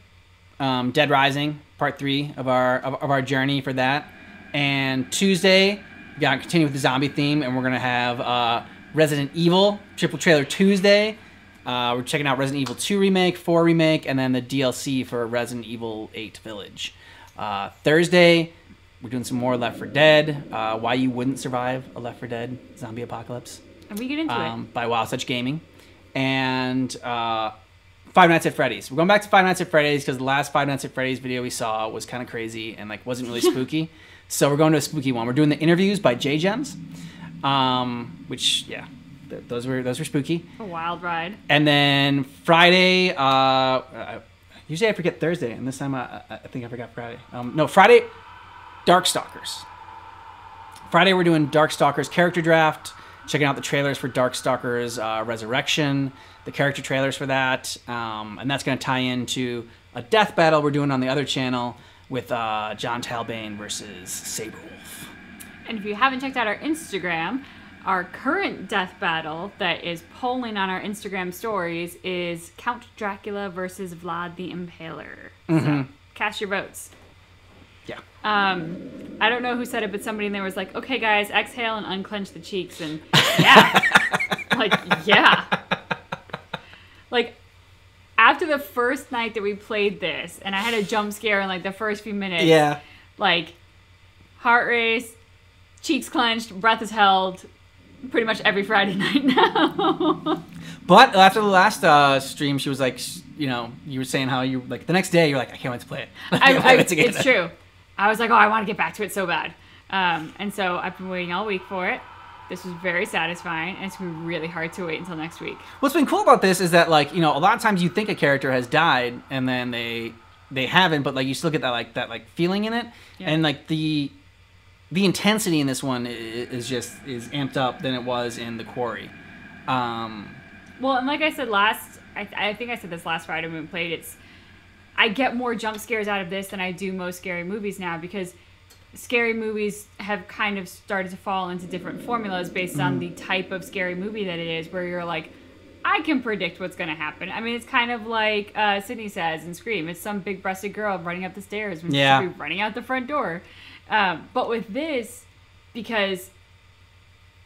um, Dead Rising, part three of our of, of our journey for that, and Tuesday we got to continue with the zombie theme, and we're gonna have uh, Resident Evil triple trailer Tuesday. Uh, we're checking out Resident Evil 2 remake, 4 remake, and then the DLC for Resident Evil 8 Village. Uh, Thursday, we're doing some more Left 4 Dead. Uh, why you wouldn't survive a Left 4 Dead zombie apocalypse And we get into um, by Wow Such Gaming, and uh, Five Nights at Freddy's. We're going back to Five Nights at Freddy's because the last Five Nights at Freddy's video we saw was kind of crazy and like wasn't really spooky. so we're going to a spooky one. We're doing the interviews by J Gems, um, which yeah, th- those were those were spooky. A wild ride. And then Friday, uh, uh, usually I forget Thursday, and this time I, I I think I forgot Friday. Um, no, Friday, Darkstalkers. Friday we're doing Darkstalkers character draft, checking out the trailers for Darkstalkers uh, Resurrection, the character trailers for that, um, and that's going to tie into a death battle we're doing on the other channel with uh, Jon Talbain versus Sabrewulf. And if you haven't checked out our Instagram, our current death battle that is polling on our Instagram stories is Count Dracula versus Vlad the Impaler. So cast your votes. Yeah. Um, I don't know who said it, but somebody in there was like, "Okay, guys, exhale and unclench the cheeks," and yeah, like yeah, like after the first night that we played this, and I had a jump scare in like the first few minutes. Yeah. like heart race, cheeks clenched, breath is held, pretty much every Friday night now. But after the last uh, stream, she was like, you know, you were saying how you like the next day you're like, I can't wait to play it. I, I, get it's true. I was like, oh, I want to get back to it so bad. Um, and so I've been waiting all week for it. This was very satisfying, and it's really hard to wait until next week. What's been cool about this is that like you know a lot of times you think a character has died and then they they haven't, but like you still get that like that like feeling in it, Yeah. and like the the intensity in this one is just is amped up than it was in the quarry. Um, Well, and like I said last, I, I think I said this last Friday when we played. It's I get more jump scares out of this than I do most scary movies now because scary movies have kind of started to fall into different formulas based on the type of scary movie that it is, where you're like, I can predict what's going to happen. I mean, it's kind of like uh, Sidney says in Scream. It's some big-breasted girl running up the stairs when Yeah. she should be running out the front door. Um, but with this, because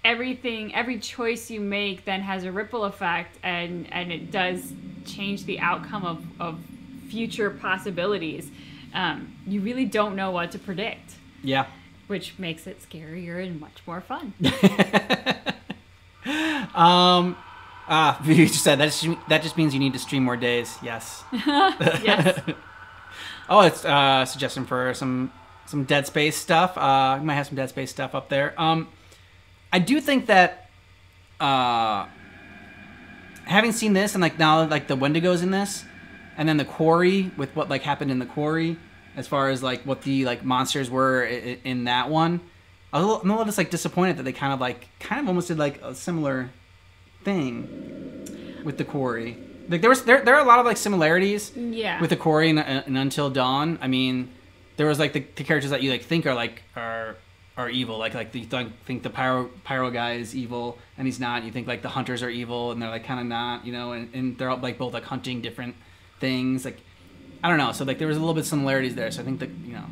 everything every choice you make then has a ripple effect and and it does change the outcome of of future possibilities um, you really don't know what to predict yeah. which makes it scarier and much more fun Um, ah, you just said that just, that just means you need to stream more days. Yes. yes Oh, it's uh, suggestion for some some Dead Space stuff. Uh, we might have some Dead Space stuff up there. Um, I do think that uh, having seen this and like now like the Wendigos in this, and then the quarry with what like happened in the quarry, as far as like what the like monsters were in, in that one, I was a little, I'm a little just like disappointed that they kind of like kind of almost did like a similar thing with the quarry. Like there was there there are a lot of like similarities yeah. with the quarry and, uh, and until dawn. I mean there was like the, the characters that you like think are like are are evil. Like like you th- think the pyro pyro guy is evil and he's not. You think like the hunters are evil and they're like kind of not you know and, and they're all like both like hunting different things. Like i don't know so like there was a little bit of similarities there so i think that you know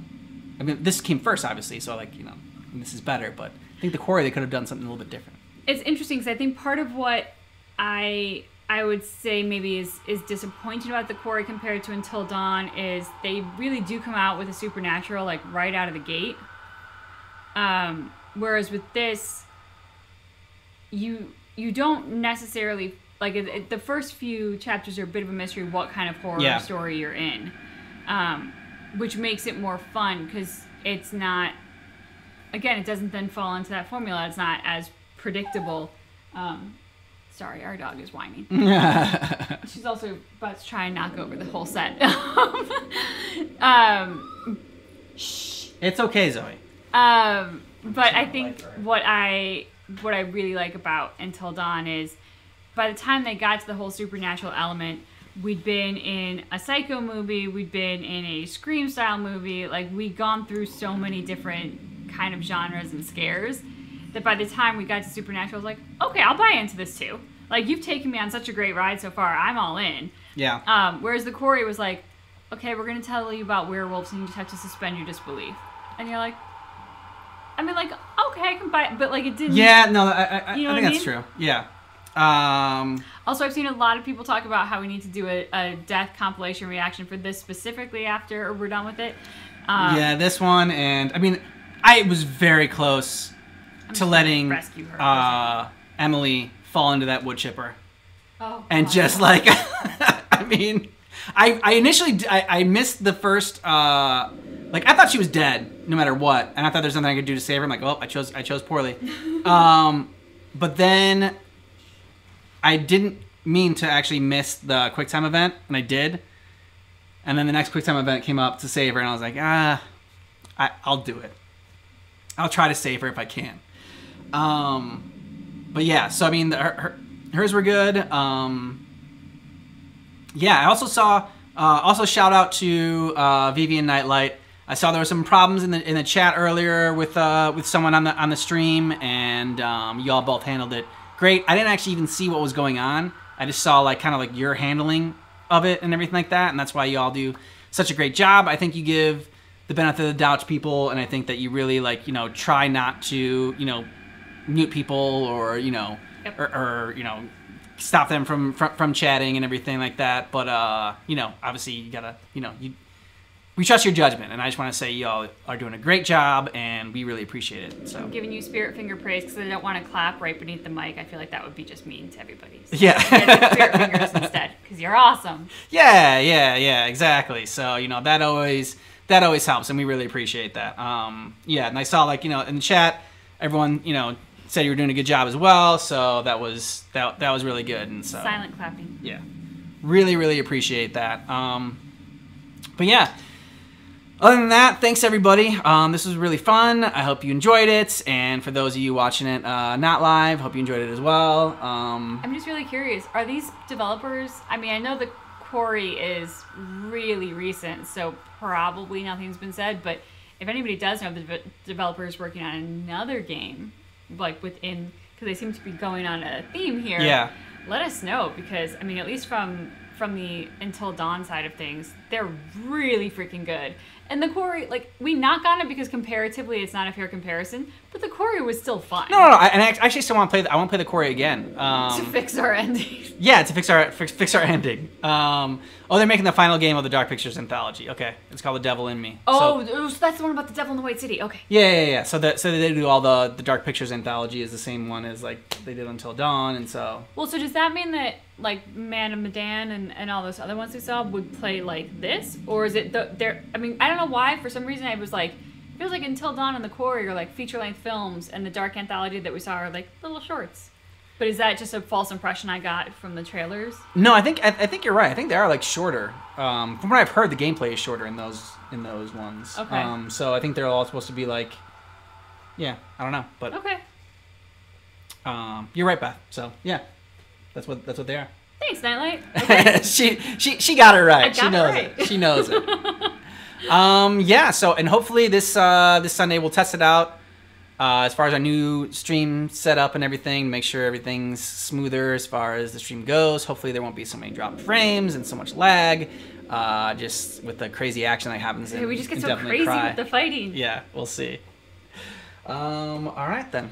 i mean this came first obviously so like you know this is better but i think the quarry they could have done something a little bit different it's interesting because I think part of what I I would say maybe is is disappointing about the quarry compared to Until Dawn is they really do come out with a supernatural like right out of the gate. Um, whereas with this, you you don't necessarily like it, it- the first few chapters are a bit of a mystery what kind of horror Yeah. story you're in, um, which makes it more fun because it's not again, it doesn't then fall into that formula. It's not as predictable. Um, sorry, our dog is whining. She's also about to try and knock over the whole set. um, it's okay zoe um, but I think what I what I really like about Until Dawn is by the time they got to the whole supernatural element, we'd been in a psycho movie, we'd been in a scream style movie, like we'd gone through so many different kind of genres and scares that by the time we got to supernatural, I was like, okay, I'll buy into this too. Like you've taken me on such a great ride so far. I'm all in. Yeah. Um, whereas the Quarry was like, okay, we're gonna tell you about werewolves and you just have to suspend your disbelief. And you're like, I mean, like, okay, I can buy it, but like it didn't. Yeah, no, I, I, You know I think I that's true. Yeah. Um, Also, I've seen a lot of people talk about how we need to do a, a death compilation reaction for this specifically after we're done with it. Um, yeah, this one, and I mean, I was very close to letting rescue her. uh, Emily fall into that wood chipper, Oh, and God. just like, I mean, I, I initially I missed the first uh, like I thought she was dead no matter what, and I thought there's nothing I could do to save her. I'm like, oh, I chose I chose poorly, um, but then I didn't mean to actually miss the QuickTime event, and I did. And then the next QuickTime event came up to save her, and I was like, ah, I, I'll do it. I'll try to save her if I can. Um, but yeah, so I mean, the, her, her, hers were good. Um, yeah, I also saw. Uh, also, shout out to uh, Vivian Nightlight. I saw there were some problems in the in the chat earlier with uh, with someone on the on the stream, and um, you all both handled it great. I didn't actually even see what was going on. I just saw like kind of like your handling of it and everything like that, and that's why you all do such a great job. I think you give the benefit of the doubt to people, and I think that you really like you know try not to you know mute people or you know Yep. or, or you know stop them from, from from chatting and everything like that. But uh, you know, obviously you gotta you know you we trust your judgment, and I just want to say y'all are doing a great job, and we really appreciate it. So I'm giving you spirit finger praise because I don't want to clap right beneath the mic. I feel like that would be just mean to everybody. So Yeah. you guys get spirit fingers instead because you're awesome. Yeah, yeah, yeah, exactly. So you know that always that always helps, and we really appreciate that. Um, yeah, and I saw like you know in the chat, everyone you know said you were doing a good job as well. So that was that that was really good, and so Silent clapping. yeah, really really appreciate that. Um, but yeah. Other than that, thanks everybody. Um, this was really fun. I hope you enjoyed it, and for those of you watching it uh, not live, hope you enjoyed it as well. Um, I'm just really curious. Are these developers? I mean, I know the quarry is really recent, so probably nothing's been said. But if anybody does know the de- developers working on another game, like within, because they seem to be going on a theme here. Yeah. Let us know because I mean, at least from from the Until Dawn side of things, they're really freaking good. And the quarry, like we knock on it because comparatively, it's not a fair comparison. But the quarry was still fun. no, no, no. I, and I actually still want to play. The, I want to play the quarry again. Um, to fix our ending. Yeah, to fix our fix, fix our ending. Um, oh, they're making the final game of the Dark Pictures anthology. Okay, it's called The Devil in Me. Oh, So- so that's the one about the devil in the white city. Okay. yeah, yeah, yeah. So that so they do all the the Dark Pictures anthology is the same one as like they did Until Dawn, and so Well, so does that mean that like Man of Medan and, and all those other ones we saw would play like this, or is it the there? I mean, I don't know why. For some reason, I was like, feels like Until Dawn and the Quarry are like feature length films, and the Dark anthology that we saw are like little shorts. But is that just a false impression I got from the trailers? no, I think I, I think you're right. I think they are like shorter. Um, from what I've heard, the gameplay is shorter in those in those ones. Okay. Um, so I think they're all supposed to be like, yeah, I don't know, but Okay. um, you're right, Beth. So yeah, that's what that's what they are. Thanks, Nightlight. Okay. she she she got it right. I she got it knows right. it. She knows it. um yeah, so and hopefully this uh this Sunday we'll test it out. Uh, as far as our new stream setup and everything, make sure everything's smoother as far as the stream goes. Hopefully there won't be so many dropped frames and so much lag. Uh, just with the crazy action that happens. Yeah, in- we just get so crazy Cry. with the fighting. Yeah, we'll see. Um, all right then.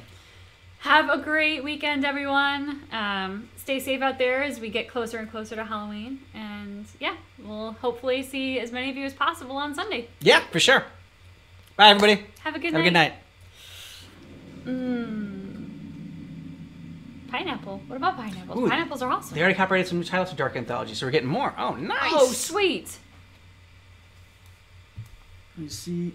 Have a great weekend, everyone. Um, stay safe out there as we get closer and closer to Halloween. And yeah, we'll hopefully see as many of you as possible on Sunday. Yeah, for sure. Bye everybody. Have a good Have a night. good night. Mm. Pineapple. What about pineapples? Ooh, Pineapples are awesome. They already copyrighted some new titles for Dark Anthology, so we're getting more. Oh, nice. Oh, sweet. Let me see.